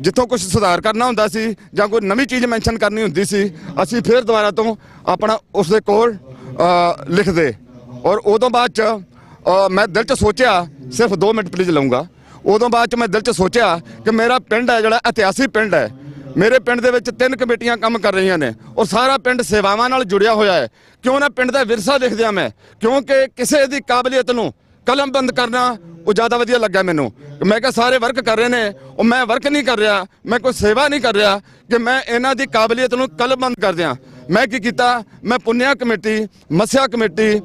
ਜਿੱਥੋਂ ਕੁਝ ਸੁਧਾਰ ਕਰਨਾ ਹੁੰਦਾ ਸੀ ਜਾਂ ਕੋਈ ਨਵੀਂ ਚੀਜ਼ ਮੈਂਸ਼ਨ ਕਰਨੀ ਹੁੰਦੀ ਸੀ, ਅਸੀਂ ਫਿਰ ਦੁਬਾਰਾ ਤੋਂ ਆਪਣਾ ਉਸ ਦੇ ਕੋਲ ਲਿਖਦੇ। ਔਰ ਉਦੋਂ ਬਾਅਦ ਚ ਮੈਂ ਦਿਲ ਚ ਸੋਚਿਆ, ਸਿਰਫ 2 ਮਿੰਟ ਪਲੀਜ਼ ਲਵਾਂਗਾ ਉਦੋਂ ਬਾਅਦ ਚ ਮੈਂ ਦਿਲ ਚ ਸੋਚਿਆ ਕਿ ਮੇਰਾ ਪਿੰਡ ਹੈ, ਜਿਹੜਾ ਇਤਿਹਾਸਿਕ ਪਿੰਡ ਹੈ। ਮੇਰੇ ਪਿੰਡ ਦੇ ਵਿੱਚ ਤਿੰਨ ਕਮੇਟੀਆਂ ਕੰਮ ਕਰ ਰਹੀਆਂ ਨੇ ਔਰ ਸਾਰਾ ਪਿੰਡ ਸੇਵਾਵਾਂ ਨਾਲ ਜੁੜਿਆ ਹੋਇਆ ਹੈ। ਕਿਉਂ ਨਾ ਪਿੰਡ ਦਾ ਵਿਰਸਾ ਦੇਖਦਿਆਂ ਮੈਂ, ਕਿਉਂਕਿ ਕਿਸੇ ਦੀ ਕਾਬਲੀਅਤ ਨੂੰ ਕਲਮਬੰਦ ਕਰਨਾ ਉਹ ਜ਼ਿਆਦਾ ਵਧੀਆ ਲੱਗਾ ਮੈਨੂੰ। ਮੈਂ ਕਿਹਾ ਸਾਰੇ ਵਰਕ ਕਰ ਰਹੇ ਨੇ, ਉਹ ਮੈਂ ਵਰਕ ਨਹੀਂ ਕਰ ਰਿਹਾ, ਮੈਂ ਕੋਈ ਸੇਵਾ ਨਹੀਂ ਕਰ ਰਿਹਾ ਕਿ ਮੈਂ ਇਹਨਾਂ ਦੀ ਕਾਬਲੀਅਤ ਨੂੰ ਕਲਮਬੰਦ ਕਰ ਦਿਆਂ। ਮੈਂ ਕੀ ਕੀਤਾ? ਮੈਂ ਪੁੰਨਿਆ ਕਮੇਟੀ, ਮੱਸਿਆ ਕਮੇਟੀ,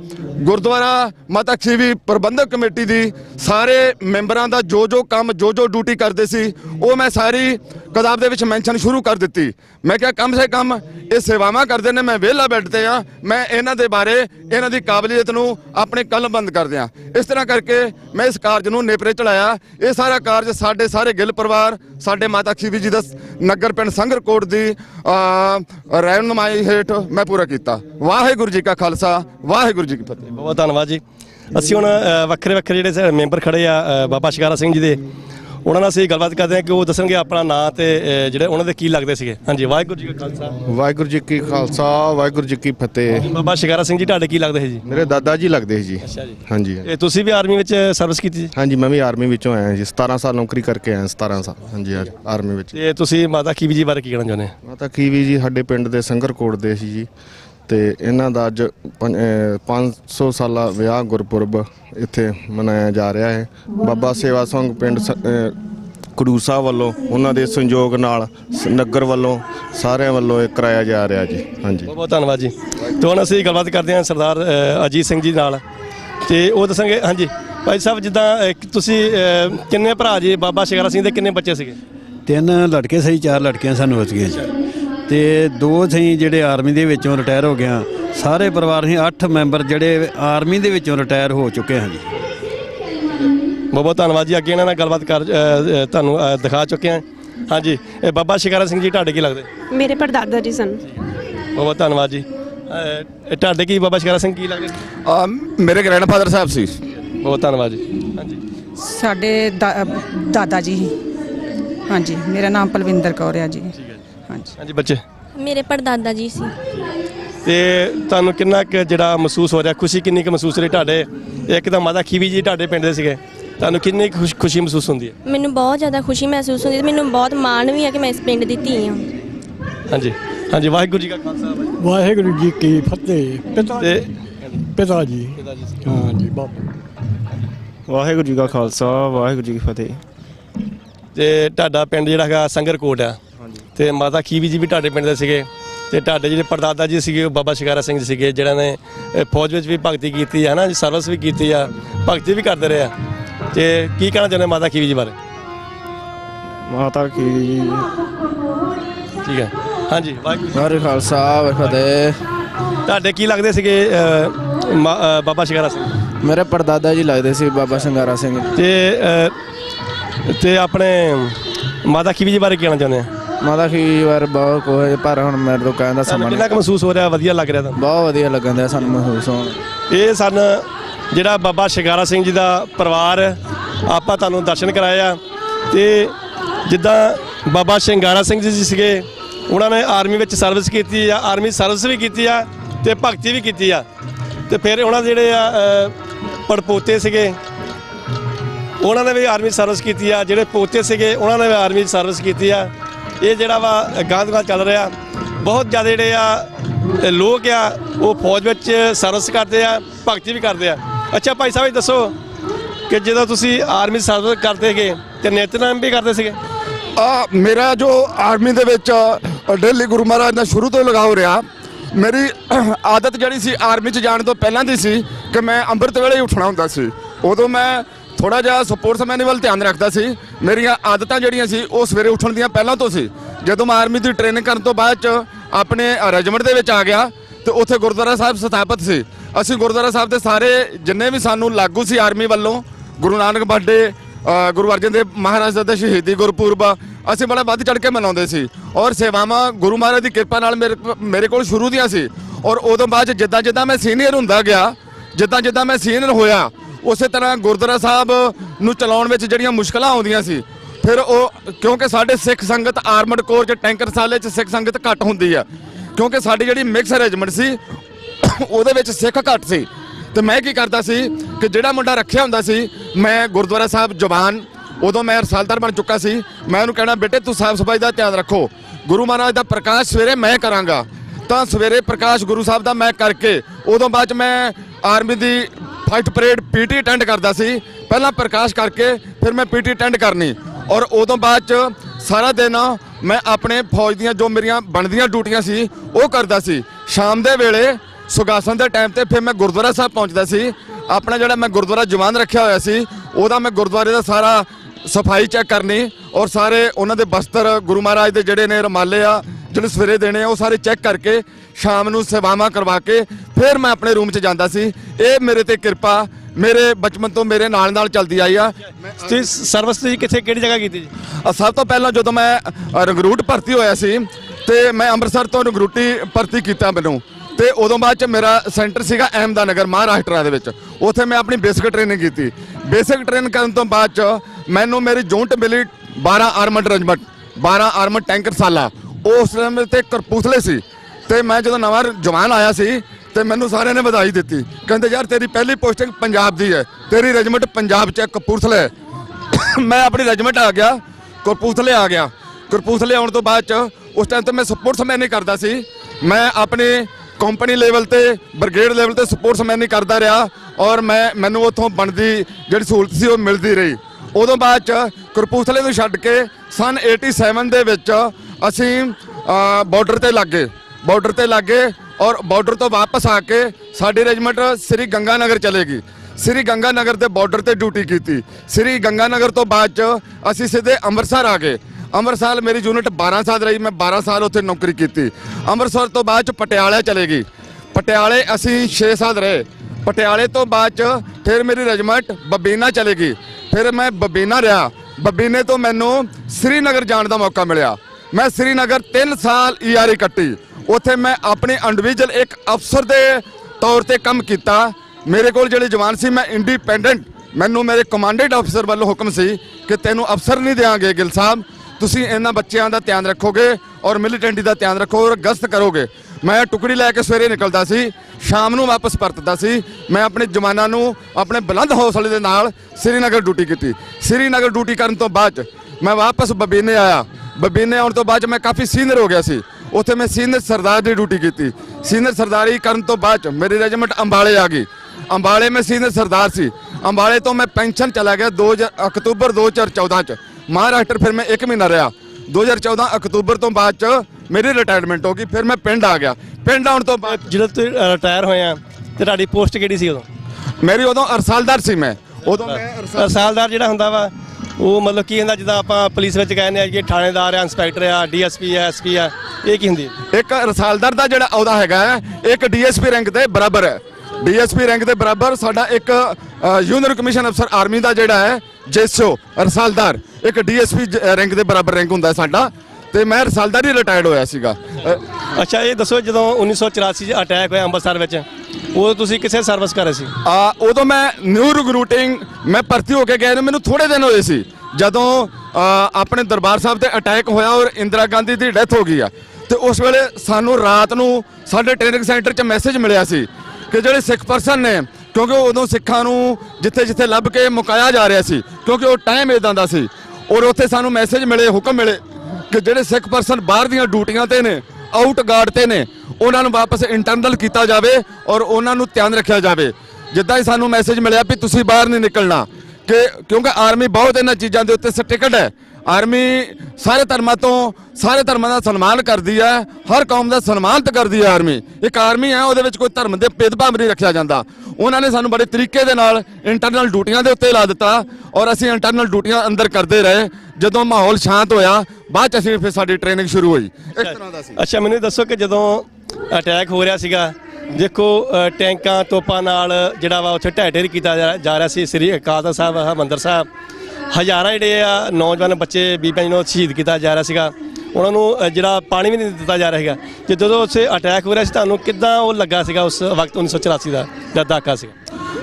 ਗੁਰਦੁਆਰਾ ਮਾਤਾ ਖੀਵੀ ਪ੍ਰਬੰਧਕ ਕਮੇਟੀ ਦੀ ਸਾਰੇ ਮੈਂਬਰਾਂ ਦਾ ਜੋ ਜੋ ਕੰਮ ਜੋ ਜੋ ਡਿਊਟੀ ਕਰਦੇ ਸੀ, ਉਹ ਮੈਂ ਸਾਰੀ ਕਿਤਾਬ ਦੇ ਵਿੱਚ ਮੈਂਸ਼ਨ ਸ਼ੁਰੂ ਕਰ ਦਿੱਤੀ। ਮੈਂ ਕਿਹਾ ਕਮ ਸੇ ਕਮ ਇਹ ਸੇਵਾਵਾਂ ਕਰਦੇ ਨੇ ਮੈਂ ਵਿਹਲਾ ਬੈਠਦੇ ਆ ਮੈਂ ਇਹਨਾਂ ਦੇ ਬਾਰੇ ਇਹਨਾਂ ਦੀ ਕਾਬਲੀਅਤ ਨੂੰ ਆਪਣੇ ਕਲਮ ਬੰਦ ਕਰਦੇ ਆ ਇਸ ਤਰ੍ਹਾਂ ਕਰਕੇ ਮੈਂ ਇਸ ਕਾਰਜ ਨੂੰ ਨੇਪਰੇ ਚੜਾਇਆ। ਇਹ ਸਾਰਾ ਕਾਰਜ ਸਾਡੇ ਸਾਰੇ ਗਿੱਲ ਪਰਿਵਾਰ ਸਾਡੇ ਮਾਤਾ ਖੀਵੀ ਜੀ ਦਾ ਨਗਰ ਪਿੰਡ ਸੰਗਰਕੋਟ ਦੀ ਅ, ਹੇਠ ਮੈਂ ਪੂਰਾ ਕੀਤਾ। ਵਾਹਿਗੁਰੂ ਜੀ ਕਾ ਖਾਲਸਾ ਵਾਹਿਗੁਰੂ ਜੀ ਕੀ ਫਤਿਹ। ਬਹੁਤ ਧੰਨਵਾਦ ਜੀ। ਅਸੀਂ ਹੁਣ ਵੱਖਰੇ ਵੱਖਰੇ ਜਿਹੜੇ ਮੈਂਬਰ ਖੜੇ ਆ ਬਾਬਾ ਸ਼ਿਕਾਰਾ ਸਿੰਘ ਜੀ ਦੇ ਉਹਨਾਂ ਨਾਲ ਅਸੀਂ ਗੱਲਬਾਤ ਕਰਦੇ ਹਾਂ ਕਿ ਉਹ ਦੱਸਣਗੇ ਆਪਣਾ ਨਾਂ ਤੇ ਜਿਹੜੇ ਉਹਨਾਂ ਦੇ ਕੀ ਲੱਗਦੇ ਸੀਗੇ। ਹਾਂਜੀ ਵਾਹਿਗੁਰੂ ਜੀ ਕਾ ਖਾਲਸਾ। ਵਾਹਿਗੁਰੂ ਜੀ ਕੀ ਖਾਲਸਾ ਵਾਹਿਗੁਰੂ ਜੀ ਕੀ ਫਤਿਹ। ਬਾਬਾ ਸ਼ਿਕਾਰਾ ਸਿੰਘ ਜੀ ਤੁਹਾਡੇ ਕੀ ਲੱਗਦੇ ਸੀ ਜੀ? ਮੇਰੇ ਦਾਦਾ ਜੀ ਲੱਗਦੇ ਸੀ ਜੀ। ਅੱਛਾ ਜੀ। ਹਾਂਜੀ। ਇਹ ਤੁਸੀਂ ਵੀ ਆਰਮੀ ਵਿੱਚ ਸਰਵਿਸ ਕੀਤੀ ਜੀ ਹਾਂਜੀ ਮੈਂ ਵੀ ਆਰਮੀ ਵਿੱਚੋਂ ਆਇਆ ਜੀ। 17 ਸਾਲ ਨੌਕਰੀ ਕਰਕੇ ਆਇਆ 17 ਸਾਲ। ਹਾਂਜੀ ਯਾਰ ਆਰਮੀ ਵਿੱਚ। ਤੇ ਤੁਸੀਂ ਮਾਤਾ ਖੀਵੀ ਜੀ ਬਾਰੇ ਕੀ ਕਹਿਣਾ ਚਾਹੁੰਦੇ ਆ ਮਾਤਾ ਕੀਵੀ ਜੀ ਸਾਡੇ ਪਿੰਡ ਦੇ ਸੰਗਰਕੋਟ ਦੇ ਸੀ ਜੀ। ਤੇ ਇਹਨਾਂ ਦਾ ਅੱਜ ਪੰ- ਅਹ 500 ਸਾਲਾ ਵਿਆਹ ਗੁਰਪੁਰਬ ਇੱਥੇ ਮਨਾਇਆ ਜਾ ਰਿਹਾ ਹੈ। ਬਾਬਾ ਸੇਵਾ ਸਿੰਘ ਪਿੰਡ ਸ- ਅਹ ਖਡੂਰ ਵੱਲੋਂ ਉਹਨਾਂ ਦੇ ਸੰਯੋਗ ਨਾਲ ਨਗਰ ਵੱਲੋਂ ਸਾਰਿਆਂ ਵੱਲੋਂ ਇਹ ਕਰਾਇਆ ਜਾ ਰਿਹਾ ਜੀ। ਹਾਂਜੀ। ਬਹੁਤ ਬਹੁਤ ਧੰਨਵਾਦ ਜੀ। ਤੇ ਹੁਣ ਅਸੀਂ ਗੱਲਬਾਤ ਕਰਦੇ ਹਾਂ ਸਰਦਾਰ ਅ, ਅਜੀਤ ਸਿੰਘ ਜੀ ਨਾਲ। ਤੇ ਉਹ ਦੱਸਣਗੇ ਹਾਂਜੀ। ਭਾਈ ਸਾਹਿਬ ਜਿੱਦਾਂ ਅ, ਤੁਸੀਂ ਅ, ਕਿੰਨੇ ਭਰਾ ਜੀ? ਬਾਬਾ ਸ਼ਿਕਾਰਾ ਸਿੰਘ ਦੇ ਕਿੰਨੇ ਬੱਚੇ ਸੀਗੇ? ਤਿੰਨ ਲੜਕੇ ਸਹੀ ਚਾਰ ਲੜਕੀਆਂ ਸਾਨੂੰ ਹੋ ਗਈਆਂ ਜੀ। ਤੇ ਦੋ ਸਹੀ ਜਿਹੜੇ ਆਰਮੀ ਦੇ ਵਿੱਚੋਂ ਰਿਟਾਇਰ ਹੋ ਗਿਆ ਸਾਰੇ ਪਰਿਵਾਰ ਅਸੀਂ 8 ਮੈਂਬਰ ਜਿਹੜੇ ਆਰਮੀ ਦੇ ਵਿੱਚੋਂ ਰਿਟਾਇਰ ਹੋ ਚੁੱਕੇ ਹਾਂ ਜੀ। ਬਹੁਤ ਬਹੁਤ ਧੰਨਵਾਦ ਜੀ ਅੱਗੇ ਇਹਨਾਂ ਨਾਲ ਗੱਲਬਾਤ ਕਰ ਅ, ਤੁਹਾਨੂੰ ਅ, ਦਿਖਾ ਚੁੱਕੇ ਹਾਂ। ਹਾਂਜੀ ਇਹ ਬਾਬਾ ਸ਼ਿਕਾਰਾ ਸਿੰਘ ਜੀ ਤੁਹਾਡੇ ਕੀ ਲੱਗਦੇ? ਮੇਰੇ ਪੜਦਾਦਾ ਜੀ ਸਨ। ਬਹੁਤ ਬਹੁਤ ਧੰਨਵਾਦ ਜੀ। ਅ, ਇਹ ਤੁਹਾਡੇ ਕੀ ਬਾਬਾ ਸ਼ਿਕਾਰਾ ਸਿੰਘ ਕੀ ਲੱਗਦੇ? ਅ, ਮੇਰੇ ਗ੍ਰੈਂਡਫਾਦਰ ਸਾਹਿਬ ਸੀ। ਬਹੁਤ ਧੰਨਵਾਦ ਜੀ। ਹਾਂਜੀ। ਸਾਡੇ ਦਾ- ਦਾਦਾ ਜੀ। ਹਾਂਜੀ ਮੇਰਾ ਨਾਮ ਪਲਵਿੰਦਰ ਕੌਰ ਹੈ ਜੀ। ਹਾਂਜੀ ਹਾਂਜੀ ਬੱਚੇ। ਮੇਰੇ ਪੜਦਾਦਾ ਜੀ ਸੀ। ਤੇ ਤੁਹਾਨੂੰ ਕਿੰਨਾ ਕੁ ਜਿਹੜਾ ਮਹਿਸੂਸ ਹੋ ਰਿਹਾ? ਖੁਸ਼ੀ ਕਿੰਨੀ ਕੁ ਮਹਿਸੂਸ ਹੋ ਰਹੀ ਤੁਹਾਡੇ? ਇੱਕ ਤਾਂ ਮਾਤਾ ਖੀਵੀ ਜੀ ਤੁਹਾਡੇ ਪਿੰਡ ਦੇ ਸੀਗੇ। ਤੁਹਾਨੂੰ ਕਿੰਨੀ ਕੁ ਖੁਸ਼- ਖੁਸ਼ੀ ਮਹਿਸੂਸ ਹੁੰਦੀ ਹੈ? ਮੈਨੂੰ ਬਹੁਤ ਜ਼ਿਆਦਾ ਖੁਸ਼ੀ ਮਹਿਸੂਸ ਹੁੰਦੀ ਤੇ ਮੈਨੂੰ ਬਹੁਤ ਮਾਣ ਵੀ ਹੈ ਕਿ ਮੈਂ ਇਸ ਪਿੰਡ ਦੀ ਧੀ ਹਾਂ। ਹਾਂਜੀ ਹਾਂਜੀ ਵਾਹਿਗੁਰੂ ਜੀ ਕਾ ਖਾਲਸਾ ਵਾਹਿਗੁਰੂ ਵਾਹਿਗੁਰੂ ਜੀ ਕੀ ਫਤਿਹ। ਪਿਤਾ ਤੇ ਪਿਤਾ ਜੀ। ਹਾਂ ਜੀ ਬਾਬਾ। ਵਾਹਿਗੁਰੂ ਜੀ ਕਾ ਖਾਲਸਾ ਵਾਹਿਗੁਰੂ ਜੀ ਕੀ ਫਤਿਹ। ਤੇ ਤੁਹਾਡਾ ਪਿੰਡ ਜਿਹੜਾ ਹੈਗਾ ਸੰਗਰਕੋਟ ਆ। ਤੇ ਮਾਤਾ ਖੀਵੀ ਜੀ ਵੀ ਤੁਹਾਡੇ ਪਿੰਡ ਦੇ ਸੀਗੇ ਤੇ ਤੁਹਾਡੇ ਜਿਹੜੇ ਪਰਦਾਦਾ ਜੀ ਸੀਗੇ ਉਹ ਬਾਬਾ ਸ਼ਿਕਾਰਾ ਸਿੰਘ ਜੀ ਸੀਗੇ ਜਿਹਨਾਂ ਨੇ ਫੌਜ ਵਿੱਚ ਵੀ ਭਗਤੀ ਕੀਤੀ ਹੈ ਨਾ ਸਰਵਿਸ ਵੀ ਕੀਤੀ ਆ ਭਗਤੀ ਵੀ ਕਰਦੇ ਰਹੇ ਆ। ਤੇ ਕੀ ਕਹਿਣਾ ਚਾਹੁੰਦੇ ਮਾਤਾ ਖੀਵੀ ਜੀ ਬਾਰੇ? ਮਾਤਾ ਕੀ ਠੀਕ ਹੈ। ਹਾਂਜੀ ਵਾਹਿਗੁਰੂ ਜੀ। ਖਾਲਸਾ ਫਤਿਹ। ਤੁਹਾਡੇ ਕੀ ਲੱਗਦੇ ਸੀਗੇ ਬਾਬਾ ਸ਼ਿਕਾਰਾ ਸਿੰਘ? ਮੇਰੇ ਪਰਦਾਦਾ ਜੀ ਲੱਗਦੇ ਸੀ ਬਾਬਾ ਸੰਗਾਰਾ ਸਿੰਘ ਤੇ ਤੇ ਆਪਣੇ ਮਾਤਾ ਖੀਵੀ ਜੀ ਬਾਰੇ ਕੀ ਕਹਿਣਾ ਚਾਹੁੰਦੇ ਆ? ਮਾਤਾ ਕੀ ਵਾਰ ਬਹੁਤ ਕੋਹ ਪਰ ਹੁਣ ਮੇਰੇ ਤੋਂ ਕਹਿਣ ਦਾ ਸਮਾਂ ਕਿੰਨਾ ਕੁ ਮਹਿਸੂਸ ਹੋ ਰਿਹਾ? ਵਧੀਆ ਲੱਗ ਰਿਹਾ ਤੁਹਾਨੂੰ? ਬਹੁਤ ਵਧੀਆ ਲੱਗਣ ਦਿਆ ਸਾਨੂੰ ਮਹਿਸੂਸ ਹੋਣ। ਇਹ ਸਨ ਜਿਹੜਾ ਬਾਬਾ ਸ਼ਿਕਾਰਾ ਸਿੰਘ ਜੀ ਦਾ ਪਰਿਵਾਰ ਆਪਾਂ ਤੁਹਾਨੂੰ ਦਰਸ਼ਨ ਕਰਾਇਆ ਤੇ ਜਿੱਦਾਂ ਬਾਬਾ ਸ਼ਿੰਗਾਰਾ ਸਿੰਘ ਜੀ ਸੀਗੇ ਉਹਨਾਂ ਨੇ ਆਰਮੀ ਵਿੱਚ ਸਰਵਿਸ ਕੀਤੀ ਆ ਆਰਮੀ ਸਰਵਿਸ ਵੀ ਕੀਤੀ ਆ ਤੇ ਭਗਤੀ ਵੀ ਕੀਤੀ ਆ। ਤੇ ਫਿਰ ਉਹਨਾਂ ਦੇ ਜਿਹੜੇ ਆ ਪੜਪੋਤੇ ਸੀਗੇ ਉਹਨਾਂ ਨੇ ਵੀ ਆਰਮੀ ਸਰਵਿਸ ਕੀਤੀ ਆ। ਜਿਹੜੇ ਪੋਤੇ ਸੀਗੇ ਉਹਨਾਂ ਨੇ ਵੀ ਆਰਮੀ ਸਰਵਿਸ ਕੀਤੀ ਆ। ਇਹ ਜਿਹੜਾ ਵਾ ਗਾਂਧ ਗਾਂਧ ਚੱਲ ਰਿਹਾ, ਬਹੁਤ ਜ਼ਿਆਦਾ ਜਿਹੜੇ ਆ ਲੋਕ ਆ, ਉਹ ਫੌਜ ਵਿੱਚ ਸਰਵਿਸ ਕਰਦੇ ਆ, ਭਗਤੀ ਵੀ ਕਰਦੇ ਆ। ਅੱਛਾ ਭਾਈ ਸਾਹਿਬ, ਇਹ ਦੱਸੋ ਕਿ ਜਦੋਂ ਤੁਸੀਂ ਆਰਮੀ ਸਰਵਿਸ ਕਰਦੇ ਸੀਗੇ ਤੇ ਨਿਤਨੇਮ ਵੀ ਕਰਦੇ ਸੀਗੇ? ਆ, ਮੇਰਾ ਜੋ ਆਰਮੀ ਦੇ ਵਿੱਚ ਡੇਲੀ ਗੁਰੂ ਮਹਾਰਾਜ ਦਾ ਸ਼ੁਰੂ ਤੋਂ ਲਗਾਓ ਰਿਹਾ, ਮੇਰੀ ਆਦਤ ਜਿਹੜੀ ਸੀ ਆਰਮੀ 'ਚ ਜਾਣ ਤੋਂ ਪਹਿਲਾਂ ਦੀ ਸੀ ਕਿ ਮੈਂ ਅੰਮ੍ਰਿਤ ਵੇਲੇ ਹੀ ਉੱਠਣਾ ਹੁੰਦਾ ਸੀ। ਉਦੋਂ ਮੈਂ ਥੋੜਾ ਜਿਹਾ ਸਪੋਰਟਸ ਮੈਨ ਵੱਲ ਧਿਆਨ ਰੱਖਦਾ ਸੀ। ਮੇਰੀਆਂ ਆਦਤਾਂ ਜਿਹੜੀਆਂ ਸੀ, ਉਹ ਸਵੇਰੇ ਉੱਠਣ ਦੀਆਂ ਪਹਿਲਾਂ ਤੋਂ ਸੀ। ਜਦੋਂ ਮੈਂ ਆਰਮੀ ਦੀ ਟ੍ਰੇਨਿੰਗ ਕਰਨ ਤੋਂ ਬਾਅਦ 'ਚ ਆਪਣੇ ਰੈਜੀਮੈਂਟ ਦੇ ਵਿੱਚ ਆ ਗਿਆ, ਤੇ ਉੱਥੇ ਗੁਰਦੁਆਰਾ ਸਾਹਿਬ ਸਥਾਪਿਤ ਸੀ। ਅਸੀਂ ਗੁਰਦੁਆਰਾ ਸਾਹਿਬ ਦੇ ਸਾਰੇ ਜਿੰਨੇ ਵੀ ਸਾਨੂੰ ਲਾਗੂ ਸੀ ਆਰਮੀ ਵੱਲੋਂ, ਗੁਰੂ ਨਾਨਕ ਬਰਥਡੇ ਗੁਰੂ ਅਰਜਨ ਦੇਵ ਮਹਾਰਾਜ ਦਾ ਸ਼ਹੀਦੀ ਗੁਰਪੁਰਬ, ਅਸੀਂ ਬੜਾ ਵੱਧ ਚੜ ਕੇ ਮਨਾਉਂਦੇ ਸੀ। ਔਰ ਸੇਵਾਵਾਂ ਗੁਰੂ ਮਹਾਰਾਜ ਦੀ ਕਿਰਪਾ ਨਾਲ ਮੇਰੇ ਮੇਰੇ ਕੋਲ ਸ਼ੁਰੂ ਦੀਆਂ ਸੀ। ਔਰ ਉਦੋਂ ਬਾਅਦ 'ਚ ਜਿੱਦਾਂ ਜਿੱਦਾਂ ਮੈਂ ਸੀਨੀਅਰ ਹੁੰਦਾ ਗਿਆ ਜਿੱਦਾਂ ਜਿੱਦਾਂ ਮੈਂ ਸੀਨੀਅਰ ਹੋਇਆ ਉਸੇ ਤਰ੍ਹਾਂ ਗੁਰਦੁਆਰਾ ਸਾਹਿਬ ਨੂੰ ਚਲਾਉਣ ਵਿੱਚ ਜਿਹੜੀਆਂ ਮੁਸ਼ਕਲਾਂ ਆਉਂਦੀਆਂ ਸੀ, ਫਿਰ ਉਹ ਕਿਉਂਕਿ ਸਾਡੇ ਸਿੱਖ ਸੰਗਤ ਆਰਮਡ ਕੋਰ 'ਚ ਟੈਂਕਰ ਸਾਲੇ 'ਚ ਸਿੱਖ ਸੰਗਤ ਘੱਟ ਹੁੰਦੀ ਆ, ਕਿਉਂਕਿ ਸਾਡੀ ਜਿਹੜੀ ਮਿਕਸ ਅਰੇਂਜਮੈਂਟ ਸੀ, ਉਹਦੇ ਵਿੱਚ ਸਿੱਖ ਘੱਟ ਸੀ। ਤੇ ਮੈਂ ਕੀ ਕਰਦਾ ਸੀ ਕਿ ਜਿਹੜਾ ਮੁੰਡਾ ਰੱਖਿਆ ਹੁੰਦਾ ਸੀ, ਮੈਂ ਗੁਰਦੁਆਰਾ ਸਾਹਿਬ ਜਵਾਨ, ਉਦੋਂ ਮੈਂ ਰਸਾਲਦਾਰ ਬਣ ਚੁੱਕਾ ਸੀ, ਮੈਂ ਉਹਨੂੰ ਕਹਿਣਾ, ਬੇਟੇ ਤੂੰ ਸਾਫ਼ ਸਫ਼ਾਈ ਦਾ ਧਿਆਨ ਰੱਖੋ। ਗੁਰੂ ਮਹਾਰਾਜ ਦਾ ਪ੍ਰਕਾਸ਼ ਸਵੇਰੇ ਮੈਂ ਕਰਾਂਗਾ। ਤਾਂ ਸਵੇਰੇ ਪ੍ਰਕਾਸ਼ ਗੁਰੂ ਸਾਹਿਬ ਦਾ ਮੈਂ ਕਰਕੇ, ਉਦੋਂ ਬਾਅਦ 'ਚ ਮੈਂ ਆਰਮੀ ਦੀ ਫਾਈਟ ਪਰੇਡ ਪੀਟੀ ਅਟੈਂਡ ਕਰਦਾ ਸੀ। ਪਹਿਲਾਂ ਪ੍ਰਕਾਸ਼ ਕਰਕੇ ਫਿਰ ਮੈਂ ਪੀਟੀ ਅਟੈਂਡ ਕਰਨੀ। ਔਰ ਉਦੋਂ ਬਾਅਦ 'ਚ ਸਾਰਾ ਦਿਨ ਮੈਂ ਆਪਣੇ ਫੌਜ ਦੀਆਂ ਜੋ ਮੇਰੀਆਂ ਬਣਦੀਆਂ ਡਿਊਟੀਆਂ ਸੀ, ਉਹ ਕਰਦਾ ਸੀ। ਸ਼ਾਮ ਦੇ ਵੇਲੇ ਸੁਗਾਸਨ ਦੇ ਟਾਈਮ ਤੇ ਫਿਰ ਮੈਂ ਗੁਰਦੁਆਰਾ ਸਾਹਿਬ ਪਹੁੰਚਦਾ ਸੀ। ਆਪਣਾ ਜਿਹੜਾ ਮੈਂ ਗੁਰਦੁਆਰਾ ਜਵਾਨ ਰੱਖਿਆ ਹੋਇਆ ਸੀ, ਉਹਦਾ ਮੈਂ ਗੁਰਦੁਆਰੇ ਦਾ ਸਾਰਾ ਸਫ਼ਾਈ ਚੈੱਕ ਕਰਨੀ ਔਰ ਸਾਰੇ ਉਹਨਾਂ ਦੇ ਬਸਤਰ, ਗੁਰੂ ਮਹਾਰਾਜ ਦੇ ਜਿਹੜੇ ਨੇ ਰਮਾਲੇ ਆ, ਜਿਹੜੇ ਸਵੇਰੇ ਦੇਣੇ ਆ, ਉਹ ਸਾਰੇ ਚੈੱਕ ਕਰਕੇ ਸ਼ਾਮ ਨੂੰ ਸੇਵਾਵਾਂ ਕਰਵਾ ਕੇ ਫਿਰ ਮੈਂ ਆਪਣੇ ਰੂਮ 'ਚ ਜਾਂਦਾ ਸੀ। ਇਹ ਮੇਰੇ ਤੇ ਕਿਰਪਾ ਮੇਰੇ ਬਚਪਨ ਤੋਂ ਮੇਰੇ ਨਾਲ ਨਾਲ ਚੱਲਦੀ ਆਈ ਆ। ਤੁਸੀਂ ਸਰਵਿਸ ਤੁਸੀਂ ਕਿੱਥੇ ਕਿਹੜੀ ਜਗ੍ਹਾ ਕੀਤੀ ਜੀ? ਅ, ਸਭ ਤੋਂ ਪਹਿਲਾਂ ਜਦੋਂ ਮੈਂ ਅ, ਰਿਕਰੂਟ ਭਰਤੀ ਹੋਇਆ ਸੀ ਤੇ ਮੈਂ ਅੰਮ੍ਰਿਤਸਰ ਤੋਂ ਰਿਕਰੂਟੀ ਭਰਤੀ ਕੀਤਾ ਮੈਨੂੰ। ਤੇ ਉਦੋਂ ਬਾਅਦ ਚ ਮੇਰਾ ਸੈਂਟਰ ਸੀਗਾ ਅਹਿਮਦਾਨਗਰ ਮਹਾਰਾਸ਼ਟਰ ਦੇ ਵਿੱਚ। ਉੱਥੇ ਮੈਂ ਆਪਣੀ ਬੇਸਿਕ ਟ੍ਰੇਨਿੰਗ ਕੀਤੀ। ਬੇਸਿਕ ਟ੍ਰੇਨ ਕਰਨ ਤੋਂ ਬਾਅਦ ਚ ਮੈਨੂੰ ਮੇਰੀ ਜੂਨਟ ਮਿਲੀ 12 ਆਰਮਡ ਰੈਜੀਮੈਂਟ 12 ਆਰਮਡ ਟੈਂਕਰ ਸਾਲਾ। ਉਸ ਸਮੇਂ ਤੇ ਕਰਪੂਥਲੇ ਸੀ। ਤੇ ਮੈਂ ਜਦੋਂ ਨਵਾਂ ਜਵਾਨ ਆਇਆ ਸੀ ਤੇ ਮੈਨੂੰ ਸਾਰਿਆਂ ਨੇ ਵਧਾਈ ਦਿੱਤੀ। ਕਹਿੰਦੇ ਯਾਰ ਤੇਰੀ ਪਹਿਲੀ ਪੋਸਟਿੰਗ ਪੰਜਾਬ ਦੀ ਹੈ। ਤੇਰੀ ਰੈਜੀਮੈਂਟ ਪੰਜਾਬ ਚ ਹੈ, ਕਪੂਰਥਲੇ ਹੈ। ਮੈਂ ਆਪਣੀ ਰੈਜੀਮੈਂਟ ਆ ਗਿਆ ਕਰਪੂਥਲੇ ਆ ਗਿਆ। ਕਰਪੂਥਲੇ ਆਉਣ ਤੋਂ ਬਾਅਦ ਚ ਉਸ ਟਾਈਮ ਤੇ ਮੈਂ ਸਪੋਰਟਸਮੈਨ ਨਹੀਂ ਕਰਦਾ ਸੀ। ਮੈਂ ਆਪਣੇ ਕੰਪਨੀ ਲੈਵਲ ਤੇ ਬ੍ਰਿਗੇਡ ਲੈਵਲ ਤੇ ਸਪੋਰਟਸਮੈਨ ਨਹੀਂ ਕਰਦਾ ਰਿਹਾ ਔਰ ਮੈਂ ਮੈਨੂੰ ਉੱਥੋਂ ਬਣਦੀ ਜਿਹੜੀ ਸਹੂਲਤ ਸੀ ਉਹ ਮਿਲਦੀ ਰਹੀ। ਉਦੋਂ ਬਾਅਦ ਚ ਕਰਪੂਥਲੇ ਨੂੰ ਛੱਡ ਕੇ ਸਨ 87 ਦੇ ਵਿੱਚ ਅਸੀਂ ਬਾਰਡਰ ਤੇ ਲੱਗੇ ਬਾਰਡਰ ਤੇ ਲੱਗੇ ਔਰ ਬਾਰਡਰ ਤੋਂ ਵਾਪਸ ਆ ਕੇ ਸਾਡੀ ਰੈਜੀਮੈਂਟ ਸ੍ਰੀ ਗੰਗਾ ਗੰਗਾਨਗਰ ਚਲੇਗੀ। ਸ੍ਰੀ ਗੰਗਾ ਨਗਰ ਦੇ ਬਾਰਡਰ ਤੇ ਡਿਊਟੀ ਕੀਤੀ। ਸ੍ਰੀ ਗੰਗਾ ਨਗਰ ਤੋਂ ਬਾਅਦ ਚ ਅਸੀਂ ਸਿੱਧੇ ਅੰਮ੍ਰਿਤਸਰ ਆ ਗਏ। ਅੰਮ੍ਰਿਤਸਰ ਮੇਰੀ ਯੂਨਿਟ 12 ਸਾਲ ਰਹੀ, ਮੈਂ 12 ਸਾਲ ਉੱਥੇ ਨੌਕਰੀ ਕੀਤੀ। ਅੰਮ੍ਰਿਤਸਰ ਤੋਂ ਬਾਅਦ ਚ ਪਟਿਆਲਾ ਚਲੇ ਗਈ ਪਟਿਆਲੇ ਅਸੀਂ 6 ਸਾਲ ਰਹੇ। ਪਟਿਆਲੇ ਤੋਂ ਬਾਅਦ ਚ ਫਿਰ ਮੇਰੀ ਰੈਜੀਮੈਂਟ ਬਬੀਨਾ ਚਲੇ ਗਈ ਫਿਰ ਮੈਂ ਬਬੀਨਾ ਰਿਹਾ। ਬਬੀਨੇ ਤੋਂ ਮੈਨੂੰ ਸ੍ਰੀਨਗਰ ਜਾਣ ਦਾ ਮੌਕਾ ਮਿਲਿਆ। ਮੈਂ ਸ੍ਰੀਨਗਰ 3 ਸਾਲ ਈਆਰਈ ਕੱਟੀ। ਉੱਥੇ ਮੈਂ ਆਪਣੇ ਇੰਡੀਵਿਜੂਅਲ ਇੱਕ ਅਫਸਰ ਦੇ ਤੌਰ ਤੇ ਕੰਮ ਕੀਤਾ। ਮੇਰੇ ਕੋਲ ਜਿਹੜੇ ਜਵਾਨ ਸੀ, ਮੈਂ ਇੰਡੀਪੈਂਡੈਂਟ ਮੈਨੂੰ ਮੇਰੇ ਕਮਾਂਡੈਂਟ ਅਫਸਰ ਵੱਲੋਂ ਹੁਕਮ ਸੀ ਕਿ ਤੈਨੂੰ ਅਫਸਰ ਨਹੀਂ ਦੇਾਂਗੇ ਗਿਲ ਸਾਹਿਬ। ਤੁਸੀਂ ਇਹਨਾਂ ਬੱਚਿਆਂ ਦਾ ਧਿਆਨ ਰੱਖੋਗੇ ਔਰ ਮਿਲੀਟੈਂਟੀ ਦਾ ਧਿਆਨ ਰੱਖੋ ਔਰ ਗਸ਼ਤ ਕਰੋਗੇ। ਮੈਂ ਟੁਕੜੀ ਲੈ ਕੇ ਸਵੇਰੇ ਨਿਕਲਦਾ ਸੀ, ਸ਼ਾਮ ਨੂੰ ਵਾਪਸ ਪਰਤਦਾ ਸੀ। ਮੈਂ ਆਪਣੇ ਜਵਾਨਾਂ ਨੂੰ ਆਪਣੇ ਬੁਲੰਦ ਹੌਸਲੇ ਦੇ ਨਾਲ ਸ੍ਰੀਨਗਰ ਡਿਊਟੀ ਕੀਤੀ। ਸ੍ਰੀਨਗਰ ਡਿਊਟੀ ਕਰਨ ਤੋਂ ਬਾਅਦ ਮੈਂ ਵਾਪਸ ਬਬੀਨੇ ਆਇਆ। ਬਬੀਨੇ ਆਉਣ ਤੋਂ ਬਾਅਦ ਮੈਂ ਕਾਫੀ ਸੀਨੀਅਰ ਹੋ ਗਿਆ ਸੀ। ਉੱਥੇ ਮੈਂ ਸੀਨੀਅਰ ਸਰਦਾਰ ਦੀ ਡਿਊਟੀ ਕੀਤੀ। ਸੀਨੀਅਰ ਸਰਦਾਰੀ ਕਰਨ ਤੋਂ ਬਾਅਦ 'ਚ ਮੇਰੀ ਰੈਜੀਮੈਂਟ ਅੰਬਾਲੇ ਆ ਗਈ। ਅੰਬਾਲੇ ਮੈਂ ਸੀਨੀਅਰ ਸਰਦਾਰ ਸੀ। ਅੰਬਾਲੇ ਤੋਂ ਮੈਂ ਪੈਨਸ਼ਨ ਚਲਾ ਗਿਆ 2 ਅਕਤੂਬਰ 2014 ਚ। ਮਹਾਰਾਸ਼ਟਰ ਫਿਰ ਮੈਂ 1 ਮਹੀਨਾ ਰਿਹਾ। 2014 ਅਕਤੂਬਰ ਤੋਂ ਬਾਅਦ ਚ ਮੇਰੀ ਰਿਟਾਇਰਮੈਂਟ ਹੋ ਗਈ ਫਿਰ ਮੈਂ ਪਿੰਡ ਆ ਗਿਆ। ਪਿੰਡ ਆਉਣ ਤੋਂ ਬਾਅਦ ਜਦੋਂ ਤੁਸੀਂ ਰਿਟਾਇਰ ਹੋਏ ਆ ਤੇ ਤੁਹਾਡੀ ਪੋਸਟ ਕਿਹੜੀ ਸੀ ਉਦੋਂ? ਮੇਰੀ ਉਦੋਂ ਅਰਸਾਲਦਾਰ ਸੀ ਮੈਂ। ਉਦੋਂ ਮੈਂ ਅਰਸਾਲ ਸਾਲਦਾਰ ਜਿਹੜਾ ਹੁੰਦਾ ਵਾ ਉਹ ਮਤਲਬ ਕੀ ਹੁੰਦਾ ਜਿੱਦਾਂ ਆਪਾਂ ਪੁਲਿਸ ਵਿੱਚ ਕਹਿੰਦੇ ਆ ਕਿ ਥਾਣੇਦਾਰ ਆ ਇੰਸਪੈਕਟਰ ਆ ਡੀਐਸਪੀ ਆ ਐਸਪੀ ਆ ਇਹ ਕੀ ਹੁੰਦੀ ਇੱਕ ਰਸਾਲਦਾਰ ਦਾ ਜਿਹੜਾ ਅਹੁਦਾ ਹੈਗਾ ਹੈ, ਇੱਕ ਡੀਐਸਪੀ ਰੈਂਕ ਦੇ ਬਰਾਬਰ ਹੈ। ਡੀਐਸਪੀ ਰੈਂਕ ਦੇ ਬਰਾਬਰ ਸਾਡਾ ਇੱਕ ਯੂਨੀਅਨ ਕਮਿਸ਼ਨ ਅਫਸਰ ਆਰਮੀ ਦਾ ਜਿਹੜਾ ਹੈ ਜੇਸੋ ਰਸਾਲਦਾਰ। ਇੱਕ ਡੀਐਸਪੀ ਰੈਂਕ ਦੇ ਬਰਾਬਰ ਰੈਂਕ ਹੁੰਦਾ ਸਾਡਾ। ਤੇ ਮੈਂ ਰਸਾਲਦਾਰ ਰਿਟਾਇਰਡ ਹੋਇਆ ਸੀਗਾ। ਅੱਛਾ ਇਹ ਦੱਸੋ ਜਦੋਂ 1984 ਚ ਅਟੈਕ ਹੋਇਆ ਅੰਮ੍ਰਿਤਸਰ ਵਿੱਚ ਉਦੋਂ ਤੁਸੀਂ ਕਿਸੇ ਸਰਵਿਸ ਕਰ ਰਹੇ ਸੀ? ਆ ਉਦੋਂ ਮੈਂ ਨਿਊ ਰਿਕਰੂਟਿੰਗ ਮੈਂ ਭਰਤੀ ਹੋ ਕੇ ਗਿਆ ਨੂੰ ਮੈਨੂੰ ਥੋੜੇ ਦਿਨ ਹੋਏ ਸੀ। ਜਦੋਂ ਆਪਣੇ ਦਰਬਾਰ ਸਾਹਿਬ ਤੇ ਅਟੈਕ ਹੋਇਆ ਔਰ ਇੰਦਰਾ ਗਾਂਧੀ ਦੀ ਡੈਥ ਹੋ ਗਈ ਆ। ਤੇ ਉਸ ਵੇਲੇ ਸਾਨੂੰ ਰਾਤ ਨੂੰ ਸਾਡੇ ਟ੍ਰੇਨਿੰਗ ਸੈਂਟਰ 'ਚ ਮੈਸੇਜ ਮਿਲਿਆ ਸੀ ਕਿ ਜਿਹੜੇ ਸਿੱਖ ਪਰਸਨ ਨੇ ਕਿਉਂਕਿ ਉਦੋਂ ਸਿੱਖਾਂ ਨੂੰ ਜਿੱਥੇ ਜਿੱਥੇ ਲੱਭ ਕੇ ਮੁਕਾਇਆ ਜਾ ਰਿਹਾ ਸੀ ਕਿਉਂਕਿ ਉਹ ਟਾਈਮ ਇਦਾਂ ਦਾ ਸੀ। ਔਰ ਉੱਥੇ ਸਾਨੂੰ ਮੈਸੇਜ ਮਿਲੇ ਹੁਕਮ ਮਿਲੇ ਕਿ ਜਿਹੜੇ ਸਿੱਖ ਪਰਸਨ ਬਾਹਰ ਦੀਆਂ ਡਿਊਟੀਆਂ ਤੇ ਨੇ ਆਊਟ ਗਾਰਡ ਤੇ ਨੇ, ਉਹਨਾਂ ਨੂੰ ਵਾਪਸ ਇੰਟਰਨਲ ਕੀਤਾ ਜਾਵੇ ਔਰ ਉਹਨਾਂ ਨੂੰ ਧਿਆਨ ਰੱਖਿਆ ਜਾਵੇ। ਜਿੱਦਾਂ ਹੀ ਸਾਨੂੰ ਮੈਸੇਜ ਮਿਲਿਆ ਵੀ ਤੁਸੀਂ ਬਾਹਰ ਨਹੀਂ ਨਿਕਲਣਾ ਕਿ ਕਿਉਂਕਿ ਆਰਮੀ ਬਹੁਤ ਇਹਨਾਂ ਚੀਜ਼ਾਂ ਦੇ ਉੱਤੇ ਸਟਿਕਡ ਹੈ। ਆਰਮੀ ਸਾਰੇ ਧਰਮਾਂ ਤੋਂ ਸਾਰੇ ਧਰਮਾਂ ਦਾ ਸਨਮਾਨ ਕਰਦੀ ਹੈ। ਹਰ ਕੌਮ ਦਾ ਸਨਮਾਨਤ ਕਰਦੀ ਹੈ ਆਰਮੀ। ਇੱਕ ਆਰਮੀ ਹੈ ਉਹਦੇ ਵਿੱਚ ਕੋਈ ਧਰਮ ਦੇ ਭੇਦਭਾਵ ਨਹੀਂ ਰੱਖਿਆ ਜਾਂਦਾ। ਉਹਨਾਂ ਨੇ ਸਾਨੂੰ ਬੜੇ ਤਰੀਕੇ ਦੇ ਨਾਲ ਇੰਟਰਨਲ ਡਿਊਟੀਆਂ ਦੇ ਉੱਤੇ ਲਾ ਦਿੱਤਾ ਔਰ ਅਸੀਂ ਇੰਟਰਨਲ ਡਿਊਟੀਆਂ ਅੰਦਰ ਕਰਦੇ ਰਹੇ। ਜਦੋਂ ਮਾਹੌਲ ਸ਼ਾਂਤ ਹੋਇਆ ਬਾਅਦ ਚ ਅਸੀਂ ਫਿਰ ਸਾਡੀ ਟ੍ਰੇਨਿੰਗ ਸ਼ੁਰੂ ਹੋਈ। ਇਸ ਤਰ੍ਹਾਂ ਦਾ ਸੀ। ਅੱਛਾ ਮੈਨੂੰ ਦੱਸੋ ਕਿ ਜਦੋਂ ਅਟੈਕ ਹੋ ਰਿਹਾ ਸੀਗਾ ਦੇਖੋ ਟੈਂਕਾਂ, ਤੋਪਾਂ ਨਾਲ ਜਿਹੜਾ ਵਾ ਉੱਥੇ ਢਹਿ ਢੇਰੀ ਕੀਤਾ ਜਾ ਰਿਹਾ ਸੀ। ਸ੍ਰੀ ਅਕਾਲ ਤਖਤ ਸਾਹਿਬ, ਹਰਿਮੰਦਰ ਸਾਹਿਬ। ਹਜ਼ਾਰਾਂ ਜਿਹੜੇ ਆ ਨੌਜਵਾਨ ਬੱਚੇ, ਬੀਬੀਆਂ ਨੂੰ ਸ਼ਹੀਦ ਕੀਤਾ ਜਾ ਰਿਹਾ ਸੀਗਾ। ਉਹਨਾਂ ਨੂੰ ਜਿਹੜਾ ਪਾਣੀ ਵੀ ਨਹੀਂ ਦਿੱਤਾ ਜਾ ਰਿਹਾ ਹੈਗਾ ਤੇ ਜਦੋਂ ਉੱਥੇ ਅਟੈਕ ਹੋ ਰਿਹਾ ਸੀ, ਤੁਹਾਨੂੰ ਕਿੱਦਾਂ ਉਹ ਲੱਗਾ ਸੀਗਾ ਉਸ ਵਕਤ 1984 ਦਾ ਜਦ ਦਾਕਾ ਸੀਗਾ?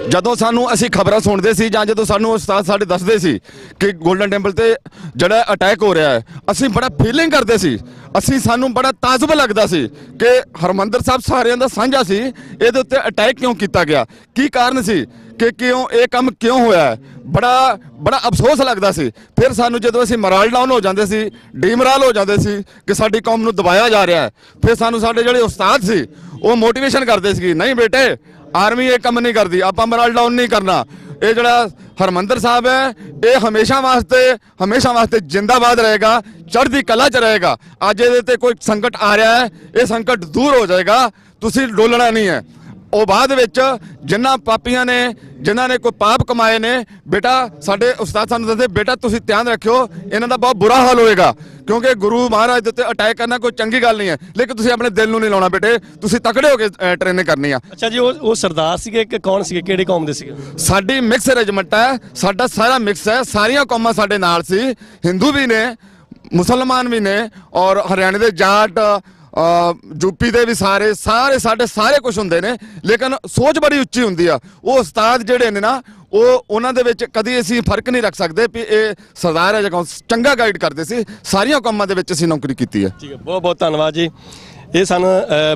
ਜਦੋਂ ਸਾਨੂੰ ਅਸੀਂ ਖਬਰਾਂ ਸੁਣਦੇ ਸੀ ਜਾਂ ਜਦੋਂ ਸਾਨੂੰ ਉਸਤਾਦ ਸਾਡੇ ਦੱਸਦੇ ਸੀ ਕਿ 골ਡਨ ਟੈਂਪਲ ਤੇ ਜਿਹੜਾ ਅਟੈਕ ਹੋ ਰਿਹਾ ਹੈ, ਅਸੀਂ ਬੜਾ ਫੀਲਿੰਗ ਕਰਦੇ ਸੀ। ਅਸੀਂ ਸਾਨੂੰ ਬੜਾ ਤਾਜ਼ਬ ਲੱਗਦਾ ਸੀ ਕਿ ਹਰਮੰਦਰ ਸਾਹਿਬ ਸਾਰਿਆਂ ਦਾ ਸਾਂਝਾ ਸੀ, ਇਹਦੇ ਉੱਤੇ ਅਟੈਕ ਕਿਉਂ ਕੀਤਾ ਗਿਆ? ਕੀ ਕਾਰਨ ਸੀ ਕਿ ਕਿਉਂ ਇਹ ਕੰਮ ਕਿਉਂ ਹੋਇਆ ਬੜਾ ਬੜਾ ਅਫਸੋਸ ਲੱਗਦਾ ਸੀ। ਫਿਰ ਸਾਨੂੰ ਜਦੋਂ ਅਸੀਂ ਮਰਾਲ ਡਾਊਨ ਹੋ ਜਾਂਦੇ ਸੀ ਡੀਮਰਾਲ ਹੋ ਜਾਂਦੇ ਸੀ ਕਿ ਸਾਡੀ ਕੌਮ ਨੂੰ ਦਬਾਇਆ ਜਾ ਰਿਹਾ ਹੈ, ਫਿਰ ਸਾਨੂੰ ਸਾਡੇ ਜਿਹੜੇ ਉਸਤਾਦ ਸੀ, ਉਹ ਮੋਟੀਵੇਸ਼ਨ ਕਰਦੇ ਸੀ ਨਹੀਂ ਬੇਟੇ ਆਰਮੀ ਇਹ ਕੰਮ ਨਹੀਂ ਕਰਦੀ, ਆਪਾਂ ਮਰਾਲ ਡਾਊਨ ਨਹੀਂ ਕਰਨਾ। ਇਹ ਜਿਹੜਾ ਹਰਮੰਦਰ ਸਾਹਿਬ ਹੈ, ਇਹ ਹਮੇਸ਼ਾ ਵਾਸਤੇ ਹਮੇਸ਼ਾ ਵਾਸਤੇ ਜਿੰਦਾਬਾਦ ਰਹੇਗਾ, ਚੜ੍ਹਦੀ ਕਲਾ 'ਚ ਰਹੇਗਾ। ਅੱਜ ਇਹਦੇ ਤੇ ਕੋਈ ਸੰਕਟ ਆ ਰਿਹਾ ਹੈ, ਇਹ ਸੰਕਟ ਦੂਰ ਹੋ ਜਾਏਗਾ। ਤੁਸੀਂ ਡੋਲਣਾ ਨਹੀਂ ਹੈ। ਉਹ ਬਾਅਦ ਵਿੱਚ ਜਿਨ੍ਹਾਂ ਪਾਪੀਆਂ ਨੇ ਜਿਨ੍ਹਾਂ ਨੇ ਕੋਈ ਪਾਪ ਕਮਾਏ ਨੇ ਬੇਟਾ ਸਾਡੇ ਉਸਤਾਦ ਸਾਨੂੰ ਦੱਸਦੇ ਬੇਟਾ ਤੁਸੀਂ ਧਿਆਨ ਰੱਖਿਓ ਇਹਨਾਂ ਦਾ ਬਹੁਤ ਬੁਰਾ ਹਾਲ ਹੋਏਗਾ। ਕਿਉਂਕਿ ਗੁਰੂ ਮਹਾਰਾਜ ਦੇ ਉੱਤੇ ਅਟੈਕ ਕਰਨਾ ਕੋਈ ਚੰਗੀ ਗੱਲ ਨਹੀਂ ਹੈ। ਲੇਕਿਨ ਤੁਸੀਂ ਆਪਣੇ ਦਿਲ ਨੂੰ ਨਹੀਂ ਲਾਉਣਾ ਬੇਟੇ ਤੁਸੀਂ ਤਕੜੇ ਹੋ ਕੇ ਟ੍ਰੇਨਿੰਗ ਕਰਨੀ ਆ। ਅੱਛਾ ਜੀ ਉਹ ਉਹ ਸਰਦਾਰ ਸੀਗੇ ਕਿ ਕੌਣ ਸੀਗੇ? ਕਿਹੜੀ ਕੌਮ ਦੇ ਸੀਗੇ? ਸਾਡੀ ਮਿਕਸ ਰੈਜੀਮੈਂਟ ਹੈ ਸਾਡਾ ਸਾਰਾ ਮਿਕਸ ਹੈ ਸਾਰੀਆਂ ਕੌਮਾਂ ਸਾਡੇ ਨਾਲ ਸੀ। ਹਿੰਦੂ ਵੀ ਨੇ ਮੁਸਲਮਾਨ ਵੀ ਨੇ ਔਰ ਹਰਿਆਣੇ ਦੇ ਜਾਟ ਯੂਪੀ ਦੇ ਵੀ ਸਾਰੇ ਸਾਰੇ ਸਾਡੇ ਸਾਰੇ ਕੁਝ ਹੁੰਦੇ ਨੇ, ਲੇਕਿਨ ਸੋਚ ਬੜੀ ਉੱਚੀ ਹੁੰਦੀ ਆ। ਉਹ ਉਸਤਾਦ ਜਿਹੜੇ ਨੇ ਨਾ, ਉਹ ਉਹਨਾਂ ਦੇ ਵਿੱਚ ਕਦੀ ਅਸੀਂ ਫ਼ਰਕ ਨਹੀਂ ਰੱਖ ਸਕਦੇ ਵੀ ਇਹ ਸਰਦਾਰ ਹੈ ਜਾਂ ਚੰਗਾ ਗਾਈਡ ਕਰਦੇ ਸੀ, ਸਾਰੀਆਂ ਕੌਮਾਂ ਦੇ ਵਿੱਚ ਅਸੀਂ ਨੌਕਰੀ ਕੀਤੀ ਹੈ। ਠੀਕ ਹੈ ਬਹੁਤ ਬਹੁਤ ਧੰਨਵਾਦ ਜੀ। ਇਹ ਸਨ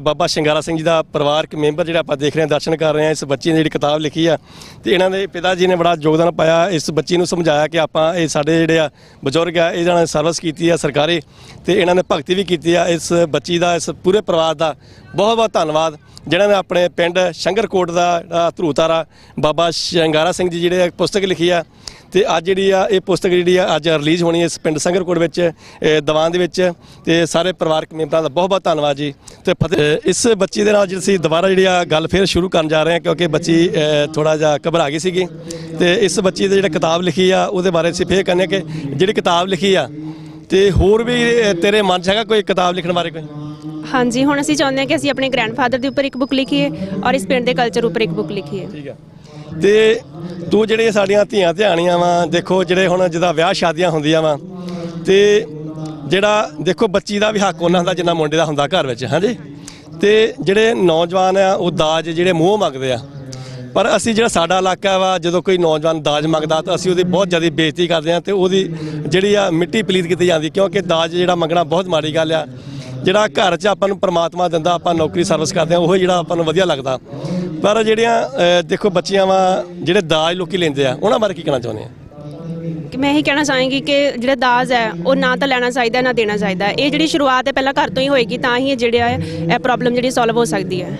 ਬਾਬਾ ਸ਼ਿੰਗਾਰਾ ਸਿੰਘ ਜੀ ਦਾ ਪਰਿਵਾਰਕ ਮੈਂਬਰ ਜਿਹੜਾ ਆਪਾਂ ਦੇਖ ਰਹੇ ਹਾਂ, ਦਰਸ਼ਨ ਕਰ ਰਹੇ ਹਾਂ, ਇਸ ਬੱਚੀ ਨੇ ਜਿਹੜੀ ਕਿਤਾਬ ਲਿਖੀ ਆ। ਤੇ ਇਹਨਾਂ ਦੇ ਪਿਤਾ ਜੀ ਨੇ ਬੜਾ ਯੋਗਦਾਨ ਪਾਇਆ, ਇਸ ਬੱਚੀ ਨੂੰ ਸਮਝਾਇਆ ਕਿ ਆਪਾਂ ਇਹ ਸਾਡੇ ਜਿਹੜੇ ਆ ਬਜ਼ੁਰਗ ਆ ਇਹਨਾਂ ਨੇ ਸਰਵਿਸ ਕੀਤੀ ਆ ਸਰਕਾਰੀ ਤੇ ਇਹਨਾਂ ਨੇ ਭਗਤੀ ਵੀ ਕੀਤੀ ਆ। ਇਸ ਬੱਚੀ ਦਾ, ਇਸ ਪੂਰੇ ਪਰਿਵਾਰ ਦਾ ਬਹੁਤ ਬਹੁਤ ਧੰਨਵਾਦ ਜਿਨ੍ਹਾਂ ਨੇ ਆਪਣੇ ਪਿੰਡ ਸ਼ੰਗਰਕੋਟ ਦਾ, ਜਿਹੜਾ ਧਰੂਤਾਰਾ ਬਾਬਾ ਸ਼ਿੰਗਾਰਾ ਸਿੰਘ ਜੀ ਜਿਹੜੇ ਪੁਸਤਕ ਲਿਖੀ ਆ ਤੇ ਅੱਜ ਜਿਹੜੀ ਆ ਇਹ ਪੁਸਤਕ ਜਿਹੜੀ ਆ ਅੱਜ ਰਿਲੀਜ਼ ਹੋਣੀ ਹੈ ਇਸ ਪਿੰਡ ਸੰਗਰਕੋਟ ਵਿੱਚ ਦੀਵਾਨ ਦੇ ਵਿੱਚ ਤੇ ਸਾਰੇ ਪਰਿਵਾਰਕ ਮੈਂਬਰਾਂ ਦਾ ਬਹੁਤ ਬਹੁਤ ਧੰਨਵਾਦ ਜੀ। ਤੇ ਇਸ ਬੱਚੀ ਦੇ ਨਾਲ ਜਿਹੜੀ ਅਸੀਂ ਦੁਬਾਰਾ ਜਿਹੜੀ ਆ ਗੱਲ ਫੇਰ ਸ਼ੁਰੂ ਕਰਨ ਜਾ ਰਹੇ ਹਾਂ ਕਿਉਂਕਿ ਬੱਚੀ ਥੋੜਾ ਜਿਹਾ ਘਬਰਾ ਗਈ ਸੀਗੀ। ਤੇ ਇਸ ਬੱਚੀ ਦੇ ਜਿਹੜਾ ਕਿਤਾਬ ਲਿਖੀ ਆ ਉਹਦੇ ਬਾਰੇ ਅਸੀਂ ਫੇਰ ਕਹਿੰਦੇ ਕਿ ਜਿਹੜੀ ਕਿਤਾਬ ਲਿਖੀ ਆ ਤੇ ਹੋਰ ਵੀ ਤੇਰੇ ਮਨ 'ਚ ਹੈਗਾ ਕੋਈ ਕਿਤਾਬ ਲਿਖਣ ਬਾਰੇ ਕੋਈ? ਹਾਂਜੀ ਹੁਣ ਅਸੀਂ ਚਾਹੁੰਦੇ ਹਾਂ ਕਿ ਅਸੀਂ ਆਪਣੇ ਗ੍ਰੈਂਡਫਾਦਰ ਦੇ ਉੱਪਰ ਇੱਕ ਬੁੱਕ ਲਿਖੀਏ ਔਰ ਇਸ ਪਿੰਡ ਦੇ ਕਲਚਰ ਉੱਪਰ ਇੱਕ ਬੁੱਕ ਲਿਖੀਏ। ਠੀਕ ਹੈ ਤੇ ਤੂੰ ਜਿਹੜੇ ਸਾਡੀਆਂ ਧੀਆਂ ਧਿਆਣੀਆਂ ਵਾ, ਦੇਖੋ ਜਿਹੜੇ ਹੁਣ ਜਿਹਦਾ ਵਿਆਹ ਸ਼ਾਦੀਆਂ ਹੁੰਦੀਆਂ ਵਾ, ਤੇ ਜਿਹੜਾ ਦੇਖੋ ਬੱਚੀ ਦਾ ਵੀ ਹੱਕ ਉਹਨਾਂ ਦਾ ਜਿੰਨਾ ਮੁੰਡੇ ਦਾ ਹੁੰਦਾ ਘਰ ਵਿੱਚ, ਹਾਂਜੀ? ਤੇ ਜਿਹੜੇ ਨੌਜਵਾਨ ਆ, ਉਹ ਦਾਜ ਜਿਹੜੇ ਮੂੰਹ ਮੰਗਦੇ ਆ। ਪਰ ਅਸੀਂ ਜਿਹੜਾ ਸਾਡਾ ਇਲਾਕਾ ਵਾ, ਜਦੋਂ ਕੋਈ ਨੌਜਵਾਨ ਦਾਜ ਮੰਗਦਾ, ਤਾਂ ਅਸੀਂ ਉਹਦੀ ਬਹੁਤ ਜ਼ਿਆਦਾ ਬੇਇੱਜ਼ਤੀ ਕਰਦੇ ਆ ਤੇ ਉਹਦੀ ਜਿਹੜੀ ਆ ਮਿੱਟੀ ਪਲੀਤ ਕੀਤੀ ਜਾਂਦੀ, ਕਿਉਂਕਿ ਦਾਜ ਜਿਹੜਾ ਮੰਗਣਾ ਬਹੁਤ ਮਾੜੀ ਗੱਲ ਆ। ਜਿਹੜਾ ਘਰ 'ਚ ਆਪਾਂ ਨੂੰ ਪ੍ਰਮਾਤਮਾ ਦਿੰਦਾ ਆਪਾਂ ਨੌਕਰੀ ਸਰਵਿਸ ਕਰਦੇ ਆ ਉਹ ਜਿਹੜਾ ਆਪਾਂ ਨੂੰ ਵਧੀਆ ਲੱਗਦਾ। ਪਰ ਜਿਹੜੀਆਂ ਦੇਖੋ ਬੱਚੀਆਂ ਵਾ ਜਿਹੜੇ ਦਾਜ ਲੋਕੀ ਲੈਂਦੇ ਆ ਉਹਨਾਂ ਬਾਰੇ ਕੀ ਕਹਿਣਾ ਚਾਹੁੰਦੇ ਆ? ਕਿ ਮੈਂ ਇਹੀ ਕਹਿਣਾ ਚਾਹਾਂਗੀ ਕਿ ਜਿਹੜਾ ਦਾਜ ਹੈ ਉਹ ਨਾ ਤਾਂ ਲੈਣਾ ਚਾਹੀਦਾ ਨਾ ਦੇਣਾ ਚਾਹੀਦਾ। ਇਹ ਜਿਹੜੀ ਸ਼ੁਰੂਆਤ ਹੈ ਪਹਿਲਾਂ ਘਰ ਤੋਂ ਹੀ ਹੋਏਗੀ ਤਾਂ ਹੀ ਇਹ ਜਿਹੜਾ ਹੈ ਇਹ ਪ੍ਰੋਬਲਮ ਜਿਹੜੀ ਸੋਲਵ ਹੋ ਸਕਦੀ ਹੈ।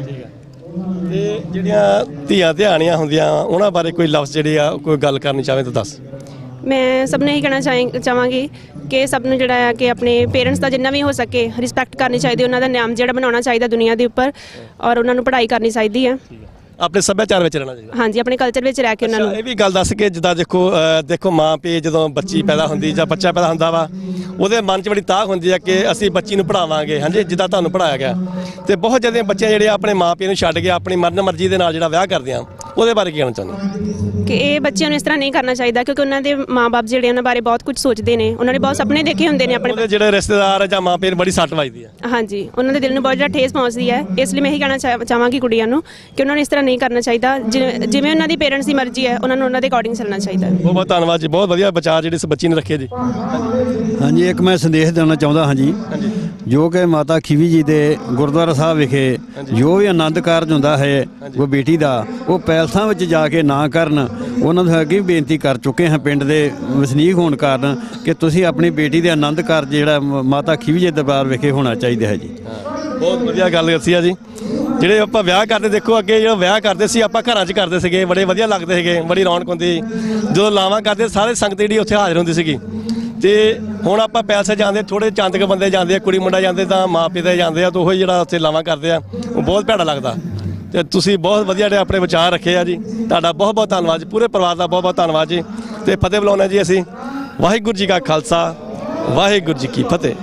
ਤੇ ਜਿਹੜੀਆਂ ਧੀਆਂ ਧਿਆਣੀਆਂ ਹੁੰਦੀਆਂ ਉਹਨਾਂ ਬਾਰੇ ਕੋਈ ਲਫ਼ਜ਼ ਜਿਹੜੇ ਆ ਕੋਈ ਗੱਲ ਕਰਨੀ ਚਾਹਵੇਂ ਤਾਂ ਦੱਸ। ਮੈਂ ਸਭ ਨੂੰ ਇਹੀ ਕਹਿਣਾ ਚਾਹਾਂ ਚਾਹਾਂਗੀ ਕਿ ਸਭ ਨੂੰ ਜਿਹੜਾ ਹੈ ਕਿ ਆਪਣੇ ਪੇਰੈਂਟਸ ਦਾ ਜਿੰਨਾ ਵੀ ਹੋ ਸਕੇ ਰਿਸਪੈਕਟ ਕਰਨੀ ਚਾਹੀਦੀ, ਉਹਨਾਂ ਦਾ ਨਾਮ ਜਿਹੜਾ ਬਣਾਉਣਾ ਚਾਹੀਦਾ ਦੁਨੀਆ ਦੇ ਉੱਪਰ ਔਰ ਉਹਨਾਂ ਨੂੰ ਪੜ੍ਹਾਈ ਕਰਨੀ ਚਾਹੀਦੀ ਹੈ ਆਪਣੇ ਸੱਭਿਆਚਾਰ ਵਿੱਚ ਰਹਿਣਾ ਚਾਹੀਦਾ। ਹਾਂਜੀ ਆਪਣੇ ਕਲਚਰ ਵਿੱਚ ਰਹਿ ਕੇ ਉਹਨਾਂ ਨੂੰ ਇਹ ਵੀ ਗੱਲ ਦੱਸ ਕੇ ਜਿੱਦਾਂ ਦੇਖੋ ਦੇਖੋ ਮਾਂ ਪੇ ਜਦੋਂ ਬੱਚੀ ਪੈਦਾ ਹੁੰਦੀ ਜਾਂ ਬੱਚਾ ਪੈਦਾ ਹੁੰਦਾ ਵਾ ਉਹਦੇ ਮਨ 'ਚ ਬੜੀ ਤਾਕ ਹੁੰਦੀ ਆ ਕਿ ਅਸੀਂ ਬੱਚੀ ਨੂੰ ਪੜਾਵਾਂਗੇ ਹਾਂਜੀ ਜਿੱਦਾਂ ਤੁਹਾਨੂੰ ਪੜਾਇਆ ਗਿਆ। ਤੇ ਬਹੁਤ ਜ਼ਿਆਦਾ ਬੱਚੇ ਜਿਹੜੇ ਆਪਣੇ ਮਾਂ ਪਿਓ ਨੂੰ ਛੱਡ ਕੇ ਆਪਣੀ ਮਰਨ ਮਰਜ਼ੀ ਦੇ ਨਾਲ ਜਿਹੜਾ ਵਿਆਹ ਕਰਦੇ ਆ ਉਹਦੇ ਬਾਰੇ ਕੀ ਕਹਿਣਾ ਚਾਹੁੰਦੇ ਕਿ ਇਹ ਬੱਚਿਆਂ ਨੂੰ ਇਸ ਤਰ੍ਹਾਂ ਨਹੀਂ ਕਰਨਾ ਚਾਹੀਦਾ ਕਿਉਂਕਿ ਉਹਨਾਂ ਦੇ ਮਾਪੇ ਜਿਹੜੇ ਉਹਨਾਂ ਬਾਰੇ ਬਹੁਤ ਕੁਝ ਸੋਚਦੇ ਨੇ। ਉਹਨਾਂ ਨੇ ਬਹੁਤ ਸੁਪਨੇ ਦੇਖੇ ਹੁੰਦੇ ਨੇ ਆਪਣੇ ਜਿਹੜੇ ਰਿਸ਼ਤੇਦਾਰ ਜਾਂ ਮਾਂ ਪਿਓ ਨੂੰ ਬੜੀ ਸੱਟ ਵੱਜਦੀ ਆ। ਹਾਂਜੀ ਉਹਨਾਂ ਦੇ ਦਿਲ ਨੂੰ ਬਹੁਤ ਜ਼ਿਆਦਾ ਠੇਸ ਪਹੁੰਚਦੀ ਹੈ ਇਸ ਲਈ ਮੈਂ ਇਹੀ ਕਹਿਣਾ ਚਾਹ- ਚਾਹਾਂਗੀ ਕੁੜੀਆਂ ਨੂੰ ਕਿ ਉਹਨਾਂ ਨੂੰ ਇਸ ਤਰ੍ਹਾਂ ਨਹੀਂ ਕਰਨਾ ਚਾਹੀਦਾ। ਜਿਵੇਂ ਜਿਵੇਂ ਉਹਨਾਂ ਦੀ ਪੇਰੈਂਟਸ ਦੀ ਮਰਜ਼ੀ ਹੈ ਉਹਨਾਂ ਨੂੰ ਉਹਨਾਂ ਦੇ ਅਕੋਰਡਿੰਗ ਚੱਲਣਾ ਚਾਹੀਦਾ ਹੈ। ਬਹੁਤ ਬਹੁਤ ਧੰਨਵਾਦ ਜੀ ਬਹੁਤ ਵਧੀਆ ਵਿਚਾਰ ਜਿਹੜੇ ਇਸ ਬੱਚੀ ਨੇ ਰੱਖੇ ਜੀ। ਹਾਂਜੀ ਇੱਕ ਮੈਂ ਸੰਦੇਸ਼ ਦੇਣਾ ਚਾਹੁੰਦਾ ਹਾਂ ਜੀ। ਜੋ ਕਿ ਮਾਤਾ ਖੀਵੀ ਜੀ ਦੇ ਗੁਰਦੁਆਰਾ ਸਾਹਿਬ ਵਿਖੇ ਜੋ ਵੀ ਆਨੰਦ ਕਾਰਜ ਹੁੰਦਾ ਹੈ ਉਹ ਬੇਟੀ ਦਾ ਉਹ ਪੈਲਸਾਂ ਵਿੱਚ ਜਾ ਕੇ ਨਾ ਕਰਨ ਉਹਨਾਂ ਨੂੰ ਅੱਗੇ ਵੀ ਬੇਨਤੀ ਕਰ ਚੁੱਕੇ ਹਾਂ ਪਿੰਡ ਦੇ ਵਸਨੀਕ ਹੋਣ ਕਾਰਨ ਕਿ ਤੁਸੀਂ ਆਪਣੀ ਬੇਟੀ ਦੇ ਆਨੰਦ ਕਾਰਜ ਜਿਹੜਾ ਮਾਤਾ ਖੀਵੀ ਜੀ ਦੇ ਦਰਬਾਰ ਵਿਖੇ ਹੋਣਾ ਚਾਹੀਦਾ ਹੈ ਜੀ। ਬਹੁਤ ਵਧੀਆ ਗੱਲ ਦੱਸੀ ਆ ਜੀ। ਜਿਹੜੇ ਆਪਾਂ ਵਿਆਹ ਕਰਦੇ, ਦੇਖੋ ਅੱਗੇ ਜਿਹੜਾ ਵਿਆਹ ਕਰਦੇ ਸੀ, ਆਪਾਂ ਘਰਾਂ 'ਚ ਕਰਦੇ ਸੀਗੇ, ਬੜੇ ਵਧੀਆ ਲੱਗਦੇ ਸੀਗੇ, ਬੜੀ ਰੌਣਕ ਹੁੰਦੀ ਸੀ। ਜਦੋਂ ਲਾਵਾਂ ਕਰਦੇ, ਸਾਰੇ ਸੰਗਤ ਜਿਹੜੀ ਉੱਥੇ ਹਾਜ਼ਰ ਹੁੰਦੀ ਸੀਗੀ। ਤੇ ਹੁਣ ਆਪਾਂ ਪੈਸੇ ਜਾਂਦੇ ਥੋੜੇ ਚੰਦ ਕੇ ਬੰਦੇ ਜਾਂਦੇ ਆ, ਕੁੜੀ ਮੁੰਡਾ ਜਾਂਦੇ ਤਾਂ ਮਾਂ ਪਿਓ ਦੇ ਜਾਂਦੇ ਆ, ਤਾਂ ਉਹ ਜਿਹੜਾ ਉੱਥੇ ਲਾਵਾਂ ਕਰਦੇ ਆ, ਉਹ ਬਹੁਤ ਭੈੜਾ ਲੱਗਦਾ। ਤੇ ਤੁਸੀਂ ਬਹੁਤ ਵਧੀਆ ਜਿਹੜੇ ਆਪਣੇ ਵਿਚਾਰ ਰੱਖੇ ਆ ਜੀ। ਤੁਹਾਡਾ ਬਹੁਤ ਬਹੁਤ ਧੰਨਵਾਦ ਜੀ। ਪੂਰੇ ਪਰਿਵਾਰ ਦਾ ਬਹੁਤ ਬਹੁਤ ਧੰਨਵਾਦ ਜੀ। ਤੇ ਫਤਿਹ ਬੁਲਾਉਣਾ ਜੀ ਅਸੀਂ। ਵਾਹਿਗੁਰੂ ਜੀ ਕਾ ਖਾਲਸਾ, ਵਾਹਿਗੁਰੂ ਜੀ ਕੀ ਫਤਿਹ।